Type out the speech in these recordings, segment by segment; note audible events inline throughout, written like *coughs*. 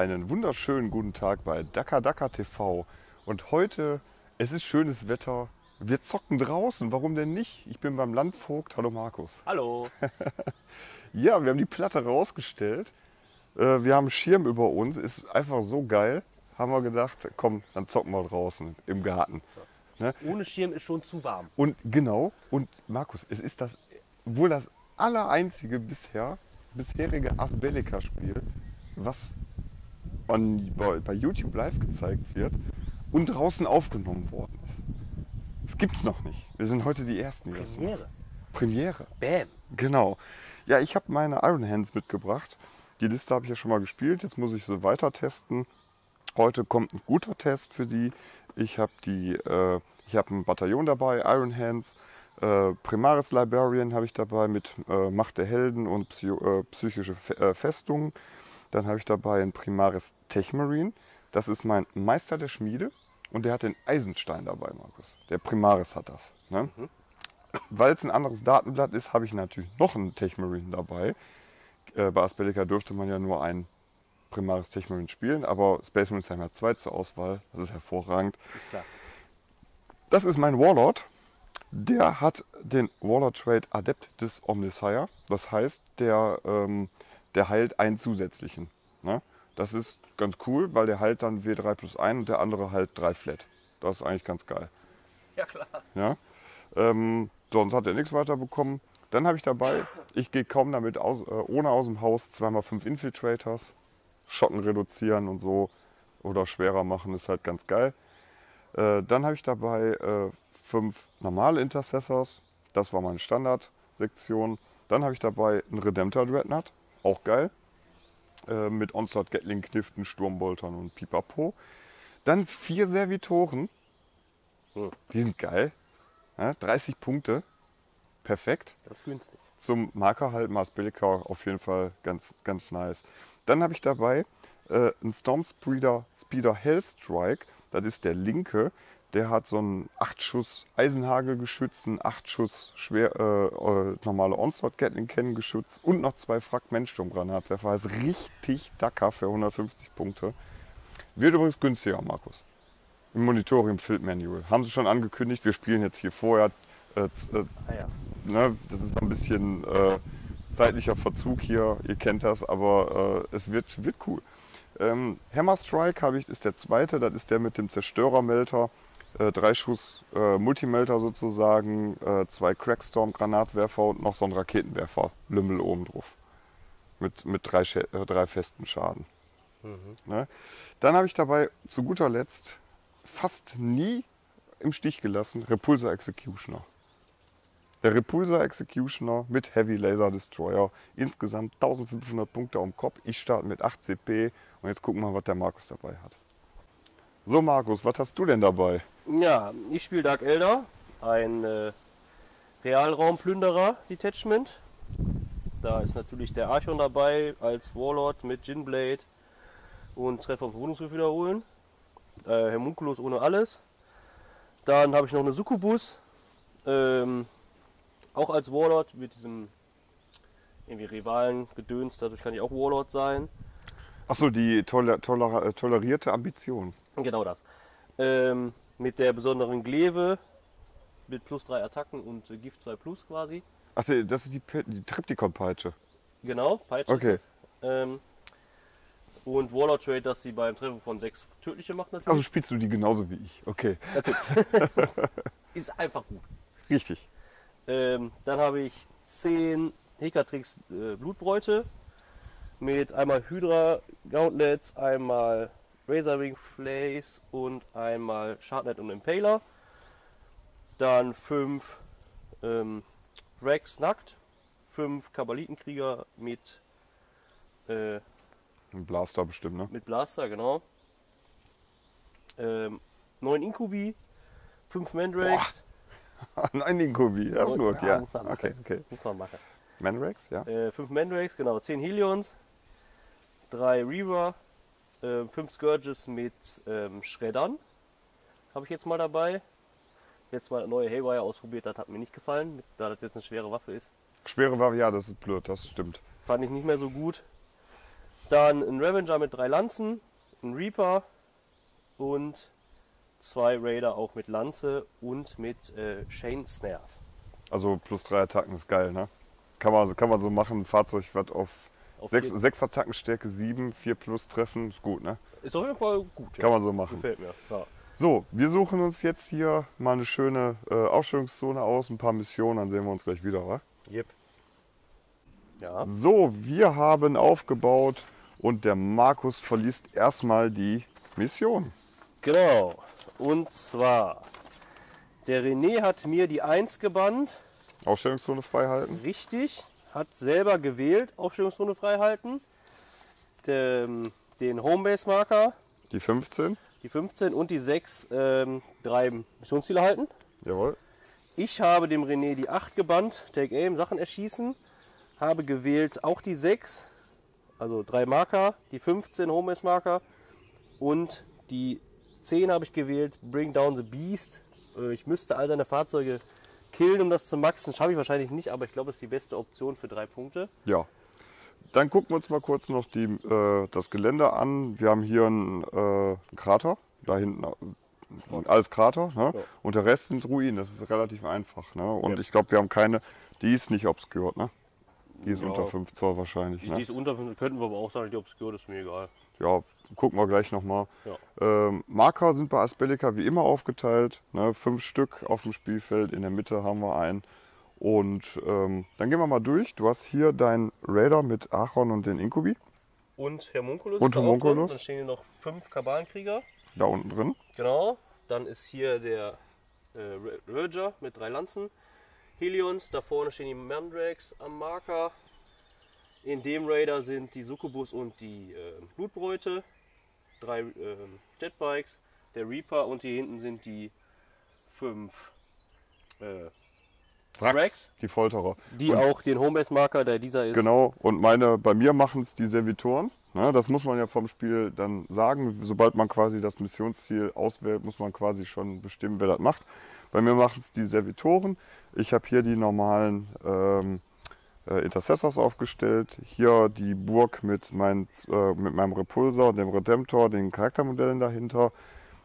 einen wunderschönen guten Tag bei Daka Daka TV. Und heute, es ist schönes Wetter. Wir zocken draußen. Warum denn nicht? Ich bin beim Landvogt. Hallo Markus. Hallo. *laughs* Ja, wir haben die Platte rausgestellt. Äh, Wir haben einen Schirm über uns. Ist einfach so geil. Haben wir gedacht, komm, dann zocken wir draußen im Garten. Ohne Schirm ist schon zu warm. Und genau, und Markus, es ist das wohl das allereinzige bisher, bisherige Asbellica-Spiel, was on, bei, YouTube live gezeigt wird und draußen aufgenommen worden ist. Das gibt's noch nicht. Wir sind heute die Ersten, die das machen. Premiere. Premiere. Bam. Genau. Ja, ich habe meine Iron Hands mitgebracht. Die Liste habe ich ja schon mal gespielt. Jetzt muss ich sie weiter testen. Heute kommt ein guter Test für die. Ich habe die, äh, ich habe ein Bataillon dabei, Iron Hands. Äh, Primaris Librarian habe ich dabei mit äh, Macht der Helden und Psy äh, psychische Fe äh, Festung. Dann habe ich dabei einen Primaris Techmarine. Das ist mein Meister der Schmiede. Und der hat den Eisenstein dabei, Markus. Der Primaris hat das. Ne? Weil es ein anderes Datenblatt ist, habe ich natürlich noch einen Techmarine dabei. Äh, bei Aspellica dürfte man ja nur ein Primaris Techmarine spielen, aber Space Marines haben ja zwei zur Auswahl. Das ist hervorragend. Ist klar. Das ist mein Warlord. Der hat den Warlord Trade Adept des Omnisire. Das heißt, der, ähm, der heilt einen zusätzlichen. Ne? Das ist ganz cool, weil der heilt dann W3 plus 1 und der andere halt 3 Flat. Das ist eigentlich ganz geil. Ja klar. Ja? Ähm, sonst hat er nichts weiter bekommen. Dann habe ich dabei, ich gehe kaum damit aus, äh, ohne aus dem Haus, 2x5 Infiltrators. Schotten reduzieren und so oder schwerer machen ist halt ganz geil. Äh, dann habe ich dabei äh, fünf normale Intercessors. Das war meine Standardsektion. Dann habe ich dabei einen Redemptor Dreadnought. Auch geil. Äh, mit Onslaught, Gatling, Kniften, Sturmboltern und Pipapo. Dann vier Servitoren. Hm. Die sind geil. Ja, 30 Punkte. Perfekt. Das ist günstig. Zum Marker halt Mars Bellica auf jeden Fall ganz, ganz nice. Dann habe ich dabei äh, einen Storm Speeder, Speeder Hellstrike. Das ist der linke. Der hat so einen 8-Schuss Eisenhagelgeschütz, einen 8-Schuss schwer, äh, äh, normale Onslaught Gatling Cannon Geschütz und noch zwei Fragmentsturmgranatwerfer. Also richtig dacker für 150 Punkte. Wird übrigens günstiger, Markus. Im Monitorium Field Manual. Haben sie schon angekündigt. Wir spielen jetzt hier vorher. Äh, äh, Ah ja. ne, das ist ein bisschen äh, zeitlicher Verzug hier, ihr kennt das, aber äh, es wird, wird cool. Ähm, Hammer Strike habe ich, ist der zweite, das ist der mit dem Zerstörermelter. Äh, drei Schuss äh, Multimelter sozusagen, äh, zwei Crackstorm Granatwerfer und noch so ein Raketenwerfer, Lümmel oben drauf. Mit, mit drei, Schä- äh, drei festen Schaden. Ne? Dann habe ich dabei zu guter Letzt fast nie im Stich gelassen Repulsor Executioner. Der Repulsor Executioner mit Heavy Laser Destroyer. Insgesamt 1500 Punkte am Kopf. Ich starte mit 8 CP und jetzt gucken wir mal, was der Markus dabei hat. So Markus, was hast du denn dabei? Ja, ich spiele Dark Elder, ein äh, Realraumplünderer Detachment. Da ist natürlich der Archon dabei als Warlord mit Ginblade und Treffer und Verwundungswürfe wiederholen. Äh, Homunculus ohne alles. Dann habe ich noch eine Succubus, ähm, auch als Warlord mit diesem irgendwie Rivalen gedöns, dadurch kann ich auch Warlord sein. Achso, die toler toler äh, tolerierte Ambition. Genau das. Ähm, mit der besonderen Glaive mit plus 3 Attacken und äh, Gift 2 plus quasi. Ach, das ist die, die Triptychon-Peitsche. Genau, Peitsche. Okay. Ähm, und Warlord Trade, dass sie beim Treffen von 6 tödliche macht natürlich. Also spielst du die genauso wie ich. Okay, *laughs* Ist einfach gut. richtig. Ähm, dann habe ich 10 Hekatrix äh, Blutbräute mit einmal Hydra Gauntlets, einmal Razorwing Flays und einmal Shardnet und Impaler. Dann 5 ähm, Rex nackt, 5 Kabbalitenkrieger mit, äh, Blaster bestimmt, ne? mit Blaster, genau. Ähm, 9 Inkubi, 5 Mandrakes. *laughs* Nein, Inkubi, das ist gut, ja, ja. muss man machen. Okay, okay. Muss man machen. Manrex, ja. Äh, 5 Mandrakes, genau, 10 Helions, 3 Reaver, 5 Scourges mit ähm, Schreddern. Habe ich jetzt mal dabei. Jetzt mal neue Haywire ausprobiert, das hat mir nicht gefallen, da das jetzt eine schwere Waffe ist. Schwere Waffe, ja, das ist blöd, das stimmt. Fand ich nicht mehr so gut. Dann ein Revenger mit drei Lanzen, ein Reaper und zwei Raider auch mit Lanze und mit äh, Chain Snares. Also plus drei Attacken ist geil, ne? Kann man, kann man so machen, ein Fahrzeug wird auf, Auf sechs, sechs Attacken Stärke 7, 4 plus treffen, ist gut, ne? Ist auf jeden Fall gut. Kann man so machen. Gefällt mir. Ja. So, wir suchen uns jetzt hier mal eine schöne äh, Ausstellungszone aus, ein paar Missionen, dann sehen wir uns gleich wieder, wa? Yep. Ja. So, wir haben aufgebaut und der Markus verliest erstmal die Mission. Genau. Und zwar, der René hat mir die 1 gebannt. Ausstellungszone freihalten. Richtig. Hat selber gewählt, Aufstellungsrunde freihalten. Den, den Homebase-Marker, Die 15. die 15 und die 6 ähm, drei Missionsziele halten. Jawohl. Ich habe dem René die 8 gebannt, Take Aim, Sachen erschießen. Habe gewählt auch die 6, also drei Marker, die 15 Homebase Marker und die 10 habe ich gewählt, Bring Down the Beast. Äh, Ich müsste all seine Fahrzeuge killen, um das zu maxen. Schaffe ich wahrscheinlich nicht, aber ich glaube, das ist die beste Option für drei Punkte. Ja. Dann gucken wir uns mal kurz noch die, äh, das Gelände an. Wir haben hier einen, äh, einen Krater, da hinten äh, alles Krater. Ne? Ja. Und der Rest sind Ruinen, das ist relativ einfach. Ne? Und Ja. ich glaube, wir haben keine, die ist nicht obscured. Ne? Die ist Ja. unter 5 Zoll wahrscheinlich. Die, Ne? die ist unter 5, könnten wir aber auch sagen, die Obscure, das ist mir egal. Ja, gucken wir gleich nochmal. Ja. Ähm, Marker sind bei Aspellica wie immer aufgeteilt. Ne? Fünf Stück auf dem Spielfeld. In der Mitte haben wir einen. Und ähm, dann gehen wir mal durch. Du hast hier deinen Raider mit Achon und den Inkubi Und Homunculus. Und drin. Dann stehen hier noch fünf Kabalenkrieger. da unten drin. Genau. Dann ist hier der äh, Roger mit drei Lanzen. Helions, da vorne stehen die Mandrakes am Marker. In dem Raider sind die Succubus und die äh, Blutbräute. Drei ähm, Jetbikes, der Reaper und hier hinten sind die fünf äh, Drax. Die Folterer. die Und- auch den Homebase-Marker, der dieser ist. Genau. Und meine, bei mir machen es die Servitoren. Ne? Das muss man ja vom Spiel dann sagen. Sobald man quasi das Missionsziel auswählt, muss man quasi schon bestimmen, wer das macht. Bei mir machen es die Servitoren. Ich habe hier die normalen ähm, äh, Intercessors aufgestellt. Hier die Burg mit, mein, äh, mit meinem Repulsor, dem Redemptor, den Charaktermodellen dahinter.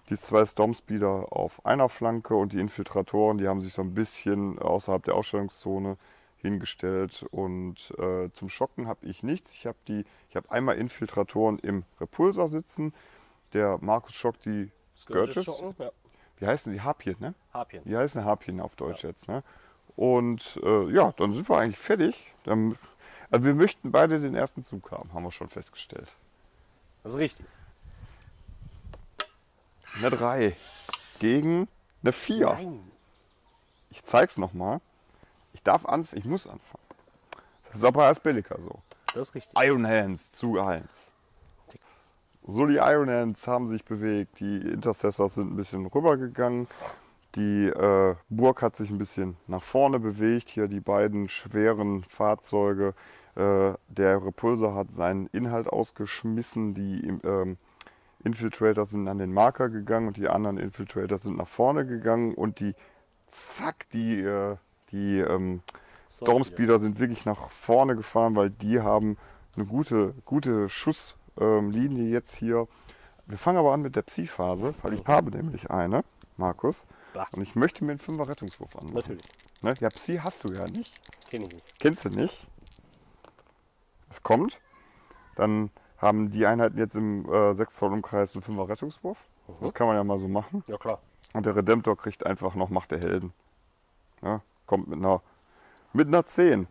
Die zwei Stormspeeder auf einer Flanke und die Infiltratoren, die haben sich so ein bisschen außerhalb der Ausstellungszone hingestellt. Und äh, zum Schocken habe ich nichts. Ich habe habe einmal Infiltratoren im Repulsor sitzen. Der Markus schockt die Scourges. Schocken, Ja. Wie heißen die? Harpien, ne? Harpien. Die heißen Harpien auf Deutsch jetzt, ne? Und äh, ja, dann sind wir eigentlich fertig. Dann, also wir möchten beide den ersten Zug haben, haben wir schon festgestellt. Das ist richtig. Eine 3 gegen eine 4. Nein. Ich zeig's nochmal. Ich darf anfangen, ich muss anfangen. Das ist auch bei Aspellica so. Das ist richtig. Iron Hands Zug 1. So, die Iron Hands haben sich bewegt, die Intercessors sind ein bisschen rübergegangen, die äh, Burg hat sich ein bisschen nach vorne bewegt, hier die beiden schweren Fahrzeuge. Äh, der Repulsor hat seinen Inhalt ausgeschmissen, die ähm, Infiltrators sind an den Marker gegangen und die anderen Infiltrators sind nach vorne gegangen und die, zack, die, äh, die ähm, Stormspeeder sind wirklich nach vorne gefahren, weil die haben eine gute, gute Schusslinie jetzt hier. Wir fangen aber an mit der Psi-Phase, weil ich habe nämlich eine, Markus. Bah. Und ich möchte mir einen Fünfer Rettungswurf anmachen. Natürlich. Ne? Ja, Psi hast du ja nicht. Kenne ich nicht. Kennst du nicht? Es kommt. Dann haben die Einheiten jetzt im äh, 6 Zoll Umkreis einen Fünfer Rettungswurf. Das kann man ja mal so machen. Ja klar. Und der Redemptor kriegt einfach noch Macht der Helden. Ja, kommt mit einer, mit einer 10.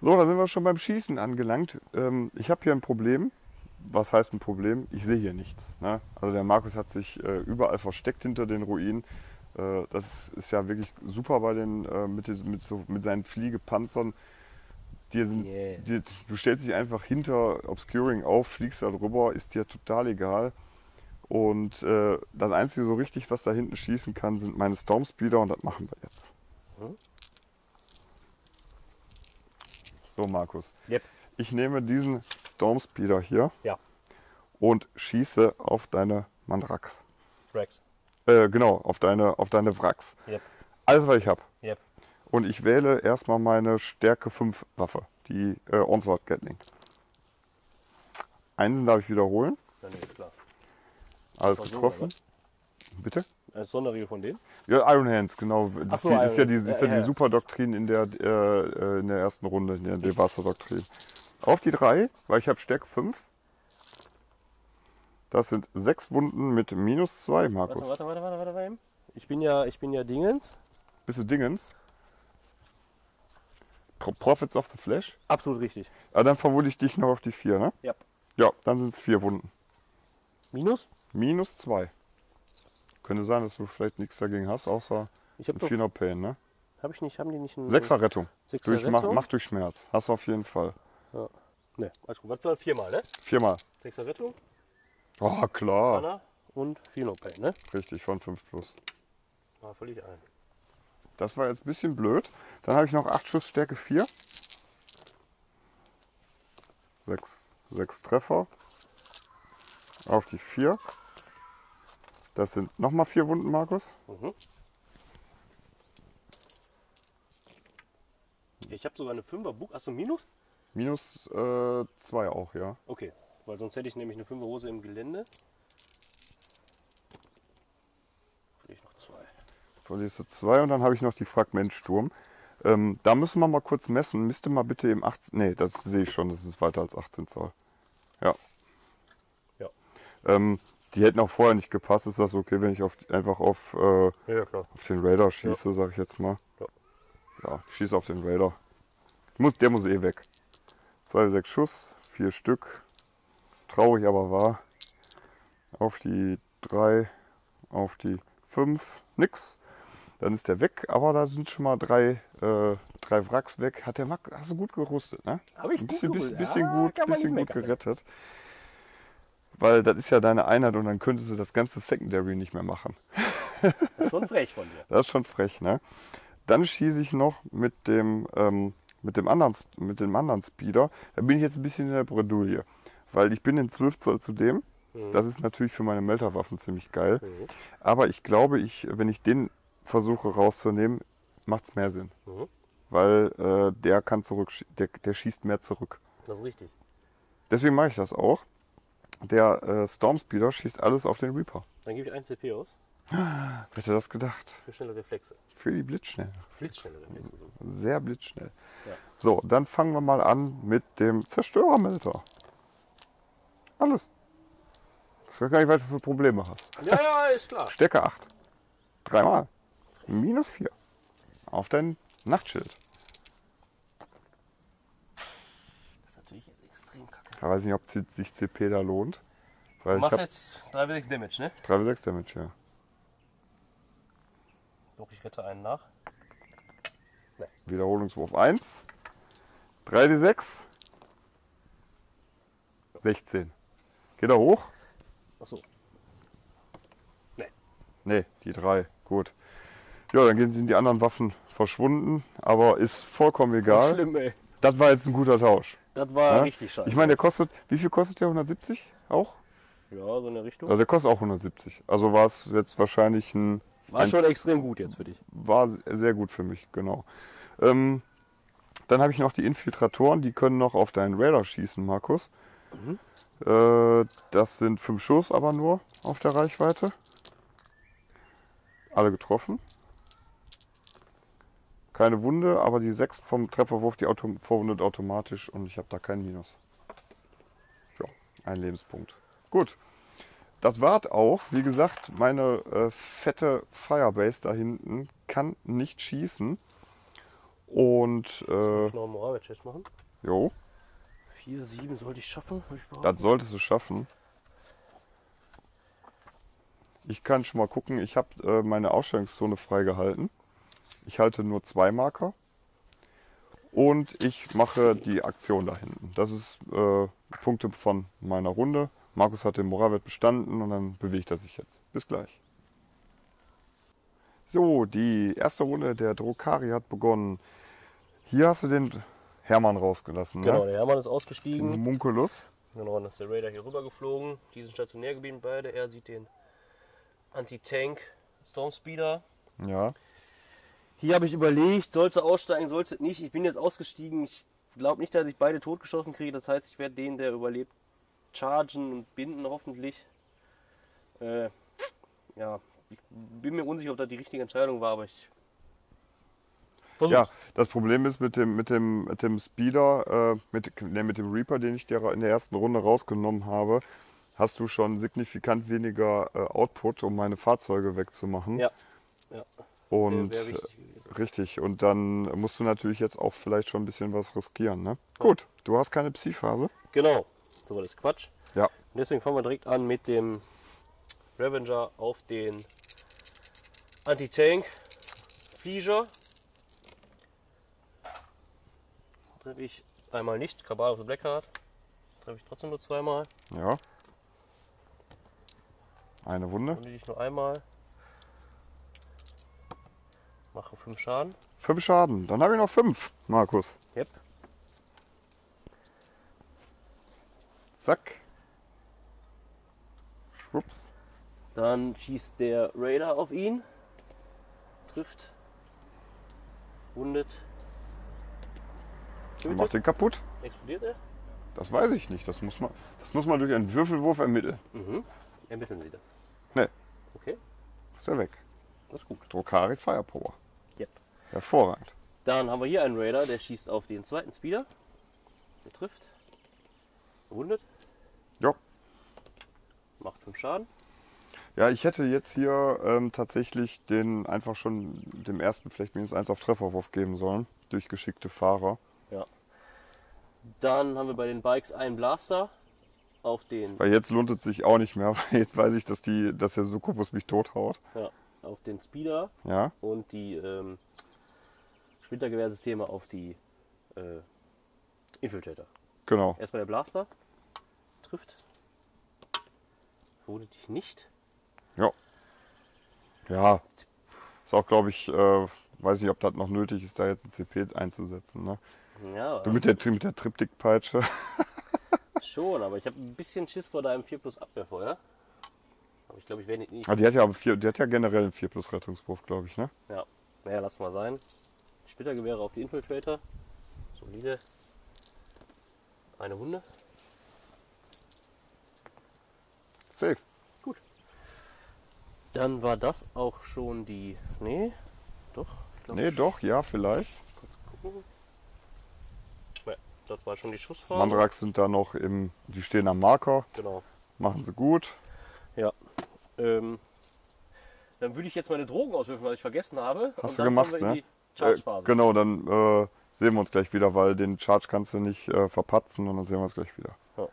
So, dann sind wir schon beim Schießen angelangt. Ähm, ich habe hier ein Problem. Was heißt ein Problem? Ich sehe hier nichts. Ne? Also der Markus hat sich äh, überall versteckt hinter den Ruinen. Äh, das ist ja wirklich super bei den, äh, mit, mit, so, mit seinen Fliegepanzern. Die sind, Yeah. die, du stellst dich einfach hinter Obscuring auf, fliegst da drüber, ist dir total egal. Und äh, das Einzige so richtig, was da hinten schießen kann, sind meine Stormspeeder und das machen wir jetzt. Mhm. So, Markus. Yep. Ich nehme diesen Stormspeeder hier Ja. und schieße auf deine Mandrax. Rex. Äh, genau, auf deine, auf deine Wracks. Yep. Alles, was ich habe. Yep. Und ich wähle erstmal meine Stärke 5 Waffe, die äh, Onslaught Gatling. Einsen darf ich wiederholen. Ja, nee, klar. Alles getroffen. Bitte? Als Sonderregel von denen? Ja, Iron Hands, genau. Das so, ist ja die, ist Ja, ja die. Superdoktrin in der, äh, äh, in der ersten Runde, in der Devassa-Doktrin. Auf die drei, weil ich habe Stärke 5. Das sind sechs Wunden mit minus 2, Warte, Markus. warte, warte, warte, warte, warte. Ich bin ja, ich bin ja Dingens. Bist du Dingens? Pro Profits of the Flash? Absolut richtig. Ah, dann verwunde ich dich noch auf die 4, ne? Ja. Ja, dann sind es vier Wunden. Minus? Minus 2. Könnte sein, dass du vielleicht nichts dagegen hast, außer Ich doch, 4 Pain, ne? hab ich nicht, haben die nicht einen Sechser Rettung. Sechser Durch, mach, Rettung? mach durch Schmerz. Hast du auf jeden Fall. Ne, alles gut. Was war viermal, ne? Viermal. Sechser Rettung, Oh, klar. Anna und Pain, ne? Richtig, von 5 plus. War völlig ein. Das war jetzt ein bisschen blöd. Dann habe ich noch 8 Schuss Stärke 4. 6, 6 Treffer. Auf die 4. Das sind nochmal 4 Wunden, Markus. Mhm. Ich habe sogar eine 5er Bug. Achso, Minus? Minus 2 auch, ja. Okay, weil sonst hätte ich nämlich eine 5er Hose im Gelände. Vielleicht noch zwei. Verlierst du 2 und dann habe ich noch die Fragmentsturm. Ähm, da müssen wir mal kurz messen. Misst du mal bitte im 18. Nee, das sehe ich schon, das ist weiter als 18 Zoll. Ja. Ja. Ähm, die hätten auch vorher nicht gepasst. Ist das okay, wenn ich auf, einfach auf, äh, Ja, auf den Raider schieße, sag ich jetzt mal? Ja. Ja, ich schieße auf den Raider. Muss, der muss eh weg. 2, 6 Schuss, 4 Stück. Traurig aber wahr. Auf die 3, auf die 5, nix. Dann ist der weg, aber da sind schon mal drei, äh, drei Wracks weg. Hat der Mack, hast du gut gerüstet, ne? Habe ich Ein gut bisschen, bisschen, bisschen Ja, gut, bisschen gut gerettet. Weil das ist ja deine Einheit und dann könntest du das ganze Secondary nicht mehr machen. Das ist schon frech von dir. *laughs* Das ist schon frech, ne? Dann schieße ich noch mit dem, ähm, mit dem, anderen, mit dem anderen Speeder. Da bin ich jetzt ein bisschen in der Bredouille. Weil ich bin in 12 Zoll zu dem. Mhm. Das ist natürlich für meine Melterwaffen ziemlich geil. Mhm. Aber ich glaube, ich, wenn ich den versuche rauszunehmen, macht es mehr Sinn. Mhm. Weil äh, der kann zurück, der, der schießt mehr zurück. Das ist richtig. Deswegen mache ich das auch. Der äh, Stormspeeder schießt alles auf den Reaper. Dann gebe ich 1 CP aus Wer hätte das gedacht? für schnelle Reflexe. Für die Blitzschnell. Blitzschnelle Reflexe. Sehr blitzschnell. Ja. So, dann fangen wir mal an mit dem Zerstörermelter. Alles. Ich weiß gar nicht, was du für Probleme hast. Ja, ja, ist klar. Stärke 8. Dreimal. Minus 4. Auf dein Nachtschild. Das ist natürlich jetzt extrem kacke. Ich weiß nicht, ob si- sich CP da lohnt. Du Weil ich machst jetzt 3 6 Damage, ne? 3 6 Damage, ja. Doch, ich rette einen nach. Wiederholungswurf 1. 3 d 6. 16. Geht er hoch? Achso. Ne, die 3. Gut. Ja, dann gehen- sind die anderen Waffen verschwunden, aber ist vollkommen egal. Schlimm, ey. Das war jetzt ein guter Tausch. Das war Ja? richtig scheiße. Ich meine, der kostet, wie viel kostet der? 170 auch? Ja, so in der Richtung. Also der kostet auch 170. Also war es jetzt wahrscheinlich ein, War ein- schon extrem gut jetzt für dich. war sehr gut für mich, genau. Ähm, dann habe ich noch die Infiltratoren, die können noch auf deinen Radar schießen, Markus. Äh, das sind fünf Schuss aber nur auf der Reichweite. Alle getroffen. Keine Wunde, aber die sechs vom Trefferwurf, die Auto verwundet automatisch und ich habe da kein Minus. Ja, ein Lebenspunkt. Gut. Das war's auch. Wie gesagt, meine äh, fette Firebase da hinten kann nicht schießen. Und äh, Ich noch einen Moravec-Test machen. jo, 4, 7 sollte ich schaffen. ich das solltest du schaffen. Ich kann schon mal gucken, ich habe äh, meine Ausstellungszone freigehalten. Ich halte nur zwei Marker. Und ich mache die Aktion da hinten. Das ist äh, Punkte von meiner Runde. Markus hat den Moravec bestanden und dann bewegt er sich jetzt. Bis gleich. So, die erste Runde der Drokari hat begonnen. Hier hast du den Hermann rausgelassen. Genau, Ne? der Hermann ist ausgestiegen. Munculus. Genau, dann ist der Raider hier rüber geflogen. Die sind stationär geblieben beide. Er sieht den Anti-Tank Stormspeeder. Ja. Hier habe ich überlegt, sollst du aussteigen, sollst du nicht. Ich bin jetzt ausgestiegen. Ich glaube nicht, dass ich beide totgeschossen kriege. Das heißt, ich werde den, der überlebt, chargen und binden hoffentlich. Äh, ja, ich bin mir unsicher, ob das die richtige Entscheidung war, aber ich versuch's. Ja, das Problem ist mit dem, mit dem, mit dem Speeder, äh, mit, ne, mit dem Reaper, den ich dir in der ersten Runde rausgenommen habe, hast du schon signifikant weniger äh, Output, um meine Fahrzeuge wegzumachen. Ja. Ja, Und wäre äh, wichtig gewesen. richtig. Und dann musst du natürlich jetzt auch vielleicht schon ein bisschen was riskieren. Ne? Gut, du hast keine Psi-Phase. Genau, so das ist Quatsch. Ja. Und deswegen fangen wir direkt an mit dem Revenger auf den Anti-Tank Feature. Treffe ich einmal nicht, Kabal auf der Blackheart. Treffe ich trotzdem nur zweimal. Ja. Eine Wunde. Dann ich nur einmal. Mache 5 Schaden. Fünf Schaden. Dann habe ich noch fünf, Markus. Yep. Zack. Schwupps. Dann schießt der Raider auf ihn. Trifft. Wundet. Und macht Tötet. den kaputt. Explodiert er? Das weiß ich nicht. Das muss man, das muss man durch einen Würfelwurf ermitteln. Mhm. Ermitteln Sie das. Nee. Okay, Ist er weg. das ist gut. Drokari Firepower. Yep. Hervorragend. Dann haben wir hier einen Raider, der schießt auf den zweiten Speeder. Der trifft. Wundet. Ja. Macht 5 Schaden. Ja, ich hätte jetzt hier ähm, tatsächlich den einfach schon dem ersten vielleicht minus eins auf Trefferwurf geben sollen. Durch geschickte Fahrer. Dann haben wir bei den Bikes einen Blaster auf den, Weil jetzt lohnt es sich auch nicht mehr, *laughs* weil jetzt weiß ich, dass, die, dass der Succubus mich tothaut. ja, auf den Speeder Ja, und die ähm, Splittergewehrsysteme auf die äh, Infiltrator. genau. Erstmal der Blaster. Trifft. Wundet dich nicht. Ja, ist auch, glaube ich, äh, weiß nicht, ob das noch nötig ist, da jetzt ein CP einzusetzen. Ne? Ja, Du mit der, mit der Triptych-Peitsche. *laughs* schon, aber ich habe ein bisschen Schiss vor deinem 4 plus Abwehrfeuer. Aber ich glaube, ich werde nicht. Ah, die hat ja aber vier, die hat ja generell einen 4 plus Rettungswurf, glaube ich, ne? Ja, naja, lass mal sein. Splittergewehre auf die Infiltrator. Solide. Eine Wunde. Safe. Dann war das auch schon die. Nee, doch. glaub, Nee, doch, ja, vielleicht. Kurz gucken. Ja, das war schon die Schussphase. Mandrax sind da noch im, die stehen am Marker, Genau. machen sie gut. Ähm, dann würde ich jetzt meine Drogen auswürfen, weil ich vergessen habe. Hast du gemacht, ne? Äh, genau, dann äh, sehen wir uns gleich wieder, weil den Charge kannst du nicht äh, verpatzen und dann sehen wir uns gleich wieder. Ja.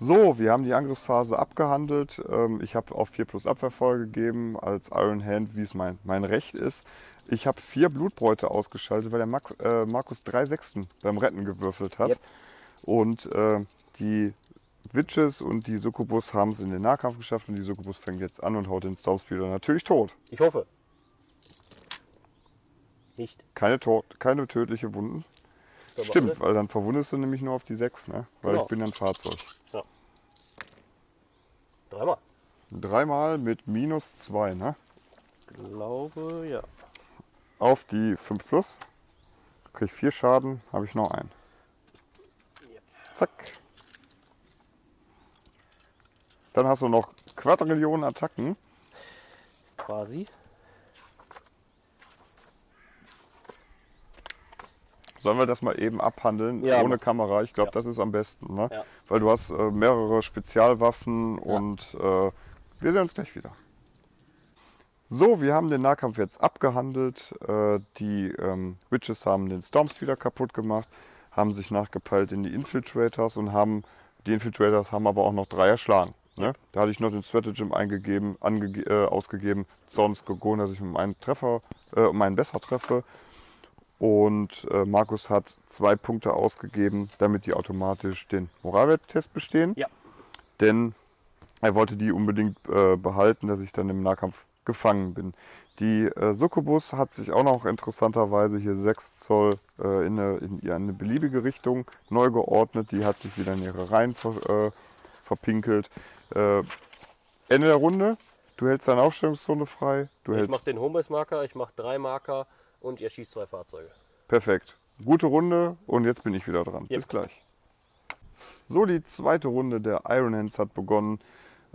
So, wir haben die Angriffsphase abgehandelt. Ähm, ich habe auf 4 plus Abwehrfeuer gegeben als Iron Hand, wie es mein, mein Recht ist. Ich habe vier Blutbräute ausgeschaltet, weil der Mak äh, Markus drei Sechsten beim Retten gewürfelt hat. Yep. Und äh, die Witches und die Succubus haben es in den Nahkampf geschafft und die Succubus fängt jetzt an und haut den Stormspeeder natürlich tot. Ich hoffe. Nicht. Keine, tot, keine tödliche Wunden. Aber Stimmt, alle- weil dann verwundest du nämlich nur auf die 6, ne? Weil Genau. ich bin ja ein Fahrzeug. Dreimal. Dreimal mit minus 2, ne? Glaube, ja. Auf die 5 plus. Krieg 4 Schaden, habe ich noch einen. Zack. Dann hast du noch Quadrillionen Attacken. Quasi. Sollen wir das mal eben abhandeln, Ja, ohne. Kamera? Ich glaube, Ja. das ist am besten, ne? Ja. Weil du hast äh, mehrere Spezialwaffen und äh, wir sehen uns gleich wieder. So, wir haben den Nahkampf jetzt abgehandelt. Äh, die ähm, Witches haben den Stormspeeder kaputt gemacht, haben sich nachgepeilt in die Infiltrators und haben, die Infiltrators haben aber auch noch drei erschlagen. Ne? Da hatte ich noch den Stratagem eingegeben, angege äh, ausgegeben, sonst gegonen, dass ich mit meinem Treffer, äh, um einen besser treffe. Und äh, Markus hat zwei Punkte ausgegeben, damit die automatisch den Moralwert-Test bestehen. Ja. Denn er wollte die unbedingt äh, behalten, dass ich dann im Nahkampf gefangen bin. Die äh, Succubus hat sich auch noch interessanterweise hier 6 Zoll äh, in, eine, in eine beliebige Richtung neu geordnet. Die hat sich wieder in ihre Reihen ver, äh, verpinkelt. Äh, Ende der Runde. Du hältst deine Aufstellungszone frei. Du Ich mache den Homebase-Marker, ich mache drei Marker und ihr schießt zwei Fahrzeuge. Perfekt. Gute Runde und jetzt bin ich wieder dran. Yep. Bis gleich. So, die zweite Runde der Iron Hands hat begonnen.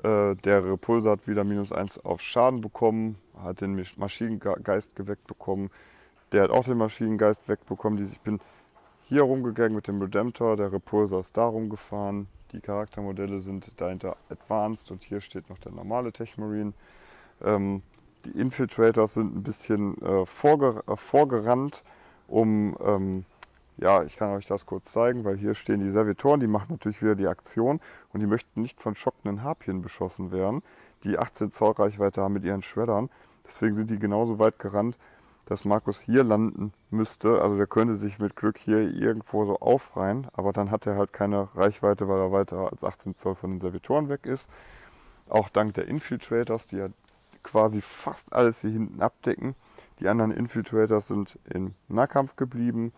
Äh, der Repulsor hat wieder minus 1 auf Schaden bekommen, hat den Maschinengeist geweckt bekommen. Der hat auch den Maschinengeist wegbekommen. Die- Ich bin hier rumgegangen mit dem Redemptor, der Repulsor ist da rumgefahren. Die Charaktermodelle sind dahinter Advanced und hier steht noch der normale Techmarine. Ähm, die Infiltrators sind ein bisschen äh, vorger äh, vorgerannt, um, ähm, ja, ich kann euch das kurz zeigen, weil hier stehen die Servitoren, die machen natürlich wieder die Aktion und die möchten nicht von schockenden Harpien beschossen werden, die 18 Zoll Reichweite haben mit ihren Schreddern. Deswegen sind die genauso weit gerannt, dass Markus hier landen müsste. Also der könnte sich mit Glück hier irgendwo so aufreihen, aber dann hat er halt keine Reichweite, weil er weiter als 18 Zoll von den Servitoren weg ist. Auch dank der Infiltrators, die ja quasi fast alles hier hinten abdecken. Die anderen Infiltrators sind im Nahkampf geblieben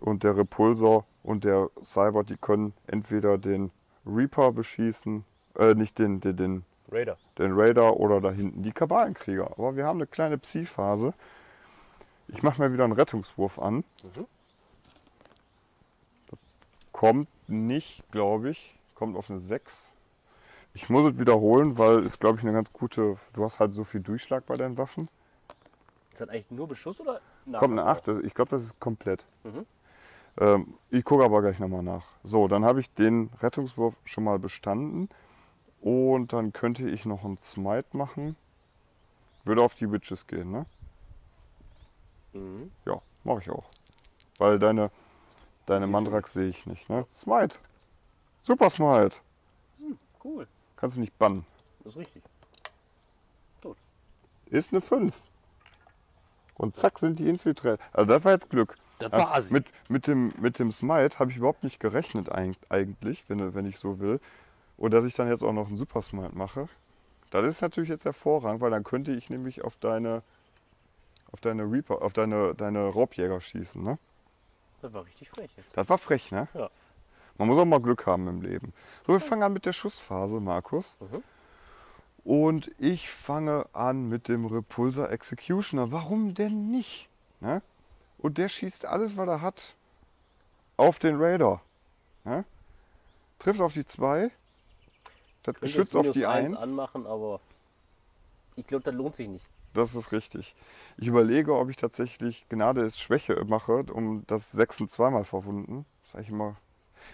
und der Repulsor und der Cyber, die können entweder den Reaper beschießen, äh, nicht den, den, den, Raider. den Raider oder da hinten die Kabalenkrieger. Aber wir haben eine kleine Psi-Phase. Ich mache mir wieder einen Rettungswurf an. Mhm. Kommt nicht, glaube ich. Kommt auf eine 6. Ich muss es wiederholen, weil ist, glaube ich, eine ganz gute. Du hast halt so viel Durchschlag bei deinen Waffen. Ist das eigentlich nur Beschuss oder? Kommt eine 8. Also Ich glaube, das ist komplett. Mhm. Ähm, ich gucke aber gleich nochmal nach. So, dann habe ich den Rettungswurf schon mal bestanden. Und dann könnte ich noch einen Smite machen. Würde auf die Witches gehen, ne? Mhm. Ja, mache ich auch. Weil deine, deine? Mandrax sehe ich nicht, ne? Smite. Super Smite. Cool. Kannst du nicht bannen. Das ist richtig. Ist eine 5. Und zack sind die Infiltrator. Also das war jetzt Glück. Das war assi. mit, mit, dem, mit dem Smite habe ich überhaupt nicht gerechnet eig- eigentlich, wenn, wenn ich so will. Und dass ich dann jetzt auch noch einen Super Smite mache. Das ist natürlich jetzt hervorragend, weil dann könnte ich nämlich auf deine auf deine Reaper, auf deine, deine Raubjäger schießen, ne? Das war richtig frech. jetzt. Das war frech, ne? Ja. Man muss auch mal Glück haben im Leben. So, wir fangen an mit der Schussphase, Markus. Mhm. Und ich fange an mit dem Repulsor Executioner. Warum denn nicht? Ne? Und der schießt alles, was er hat, auf den Raider. Ne? Trifft auf die 2. Das Könnte jetzt auf die eins 1. anmachen, aber ich glaube, das lohnt sich nicht. Das ist richtig. Ich überlege, ob ich tatsächlich Gnade ist Schwäche mache, um das Sechsen zweimal verwunden. Das ist eigentlich immer.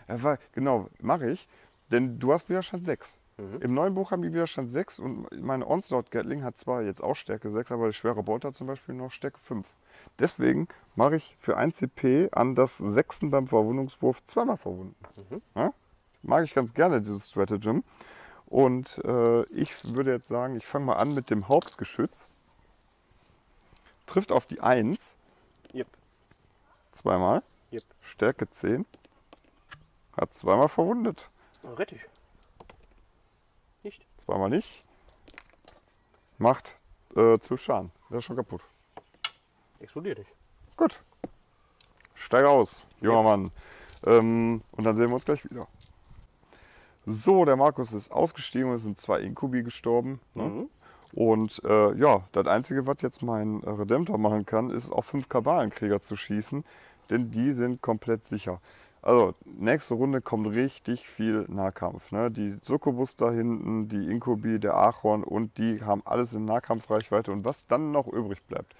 Ja, genau, mache ich. Denn du hast Widerstand 6. Mhm. Im neuen Buch haben die Widerstand 6 und meine Onslaught Gatling hat zwar jetzt auch Stärke 6, aber der schwere Bolter zum Beispiel noch Stärke 5. Deswegen mache ich für 1 CP an das Sechsten beim Verwundungswurf zweimal verwunden. Mhm. Ja? Mag ich ganz gerne dieses Stratagem. Und äh, ich würde jetzt sagen, ich fange mal an mit dem Hauptgeschütz. Trifft auf die 1 Yep. zweimal. Yep. Stärke 10. Hat zweimal verwundet. Richtig. Nicht. Zweimal nicht. Macht äh, 12 Schaden. Der ist schon kaputt. Explodiert nicht. Gut. Steig aus, junger Ja. Mann. Ähm, und dann sehen wir uns gleich wieder. So, der Markus ist ausgestiegen und es sind zwei Inkubi gestorben. Ne? Mhm. Und äh, ja, das Einzige, was jetzt mein Redemptor machen kann, ist auf fünf Kabalenkrieger zu schießen, denn die sind komplett sicher. Also, nächste Runde kommt richtig viel Nahkampf. Ne? Die Succubus da hinten, die Inkubi, der Achorn und die haben alles in Nahkampfreichweite. Und was dann noch übrig bleibt,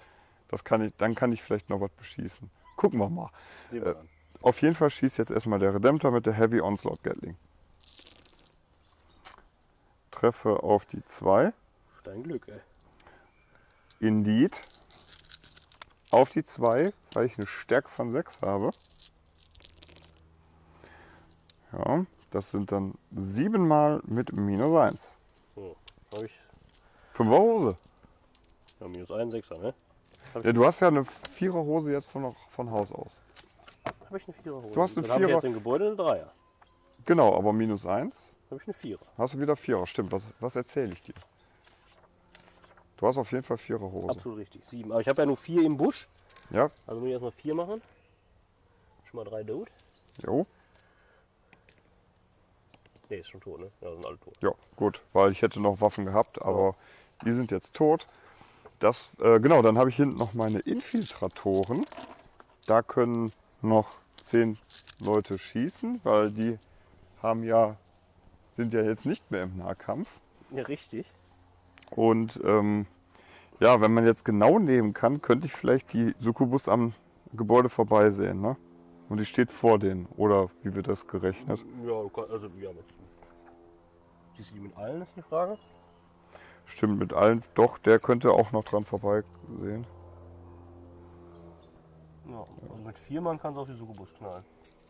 das kann ich, dann kann ich vielleicht noch was beschießen. Gucken wir mal. Wir Äh. Auf jeden Fall schießt jetzt erstmal der Redemptor mit der Heavy Onslaught Gatling. Treffe auf die 2. Dein Glück, ey. Indeed. Auf die 2, weil ich eine Stärke von 6 habe. Ja, das sind dann 7 mal mit minus 1. So, hab ich. 5er Hose. Ja, minus 1, 6er, ne? Ja, du hast ja eine 4er Hose jetzt von, von Haus aus. hab ich eine Viererhose. Du hast eine Dann hab ich Vierer- jetzt im Gebäude eine Dreier. Genau, aber minus 1. Habe ich eine Vierer. Hast du wieder 4er. Stimmt, was, was erzähle ich dir? Du hast auf jeden Fall 4er Hose. Absolut richtig. Sieben. Aber ich habe ja nur vier im Busch. Ja, Also muss ich erstmal vier machen. Schon mal drei tot. jo. Ne, ist schon tot, ne? Ja, sind alle tot. Ja, gut, weil ich hätte noch Waffen gehabt, aber die sind jetzt tot. Das, äh, genau, dann habe ich hinten noch meine Infiltratoren. Da können noch zehn Leute schießen, weil die haben ja, sind ja jetzt nicht mehr im Nahkampf. Ja, richtig. Und ähm, ja, wenn man jetzt genau nehmen kann, könnte ich vielleicht die Succubus am Gebäude vorbeisehen. Ne? Und die steht vor denen. Oder wie wird das gerechnet? Ja, also ja, die mit allen, ist eine Frage. Stimmt mit allen. Doch, der könnte auch noch dran vorbeisehen. Ja, also mit vier Mann kannst du auf die Succubus knallen.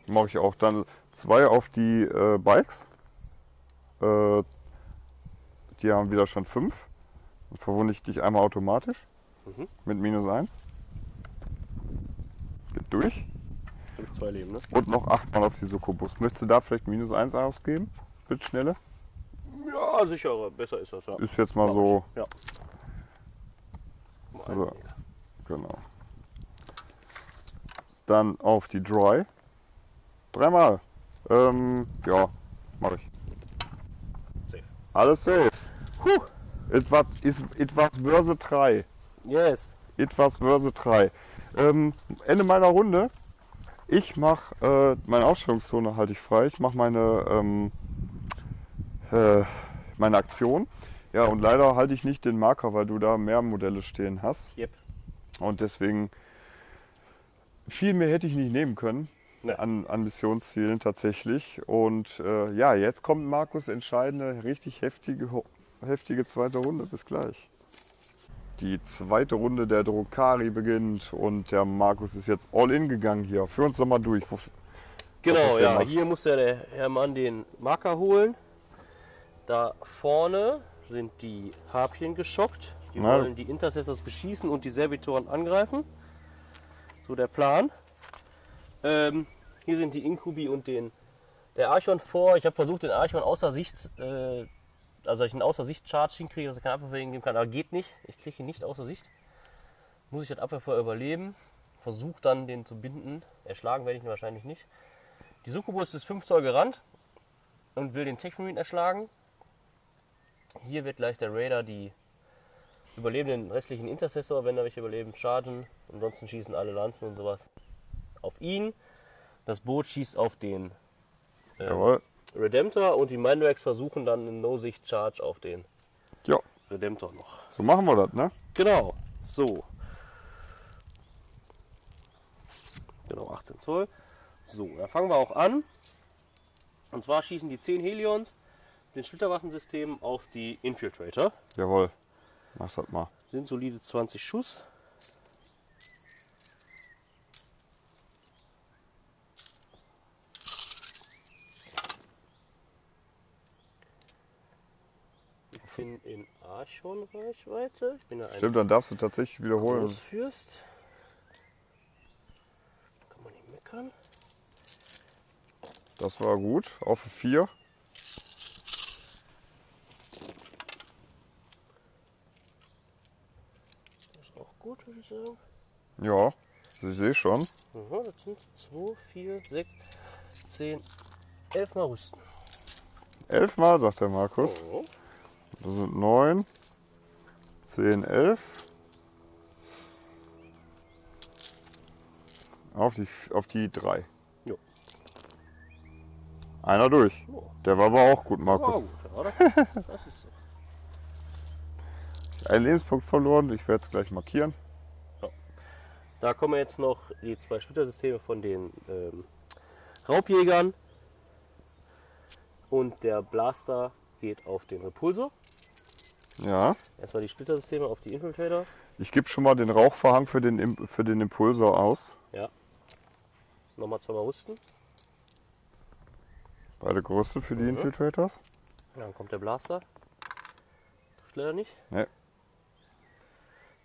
Mache ich auch. Dann zwei auf die äh, Bikes. Äh, die haben Widerstand 5. Dann verwunde ich dich einmal automatisch. Mhm. Mit minus 1. Geht durch. Fünf, zwei Leben, ne? Und noch 8 Mal auf die Succubus. Möchtest du da vielleicht minus 1 ausgeben? Bitte schnelle. Ja, sicherer. Besser ist das, ja. Ist jetzt mal so. Ja. Also-. Genau. Dann auf die Dry. Dreimal. Ähm, ja, mache ich. Safe. Alles safe. Puh. Etwas, ist, etwas Verse 3. Yes. Etwas Verse 3. Ähm, Ende meiner Runde. Ich mache äh, meine Ausstellungszone halte ich frei. Ich mache meine, ähm, äh, meine Aktion. Ja, und leider halte ich nicht den Marker, weil du da mehr Modelle stehen hast. Yep. Und deswegen viel mehr hätte ich nicht nehmen können Ne. an, an Missionszielen tatsächlich. Und äh, ja, jetzt kommt Markus entscheidende, richtig heftige, heftige zweite Runde. Bis gleich. Die zweite Runde der Drukari beginnt und der Markus ist jetzt all in gegangen hier. Führ uns doch mal durch. Genau, ja. macht. Hier muss ja der Herr Mann den Marker holen. Da vorne sind die Harpien geschockt. Die Na. wollen die Intercessors beschießen und die Servitoren angreifen. So der Plan. Ähm, hier sind die Inkubi und den, der Archon vor. Ich habe versucht, den Archon außer Sicht, äh, also dass ich einen außer Sicht Charge hinkriege, dass er keine Abwehr geben kann. Aber geht nicht. Ich kriege ihn nicht außer Sicht. Muss ich das Abwehrfeuer überleben. Versuche dann den zu binden. Erschlagen werde ich ihn wahrscheinlich nicht. Die Succubus ist 5 Zoll gerannt und will den Tech Marine erschlagen. Hier wird gleich der Raider die überlebenden restlichen Intercessor, wenn er welche überleben, chargen. Ansonsten schießen alle Lanzen und sowas auf ihn. Das Boot schießt auf den ähm. Redemptor und die Mindrax versuchen dann einen No-Sicht-Charge auf den Ja, Redemptor noch. so machen wir das, ne? Genau, so. Genau, 18 Zoll. So, da fangen wir auch an. Und zwar schießen die 10 Helions den Splitterwaffensystemen auf die Infiltrator. Jawohl. Mach das mal. Sind solide 20 Schuss. Ich bin in Archon-Reichweite. Ich bin ja ein Stimmt, dann darfst du tatsächlich wiederholen. Großfürst. Kann man nicht meckern. Das war gut. Auf 4. Das ist auch gut, würde ich sagen. Ja, ich sehe schon. Aha, das sind 2, 4, 6, 10, 11 Mal rüsten. Elfmal, sagt der Markus. Oh. Das sind 9, 10, 11. Auf die, auf die 3. Jo. Einer durch. Oh. Der war aber auch gut, Markus. Wow, oder? *laughs* Das ist so. Ein Lebenspunkt verloren. Ich werde es gleich markieren. Da kommen jetzt noch die zwei Splittersysteme von den ähm, Raubjägern. Und der Blaster geht auf den Repulsor. Ja. Erstmal die Splittersysteme auf die Infiltrator. Ich gebe schon mal den Rauchverhang für den, für den Impulsor aus. Ja. Nochmal zweimal rüsten. Beide gerüstet für die Infiltrators. Dann kommt der Blaster. Trifft leider nicht. Nee.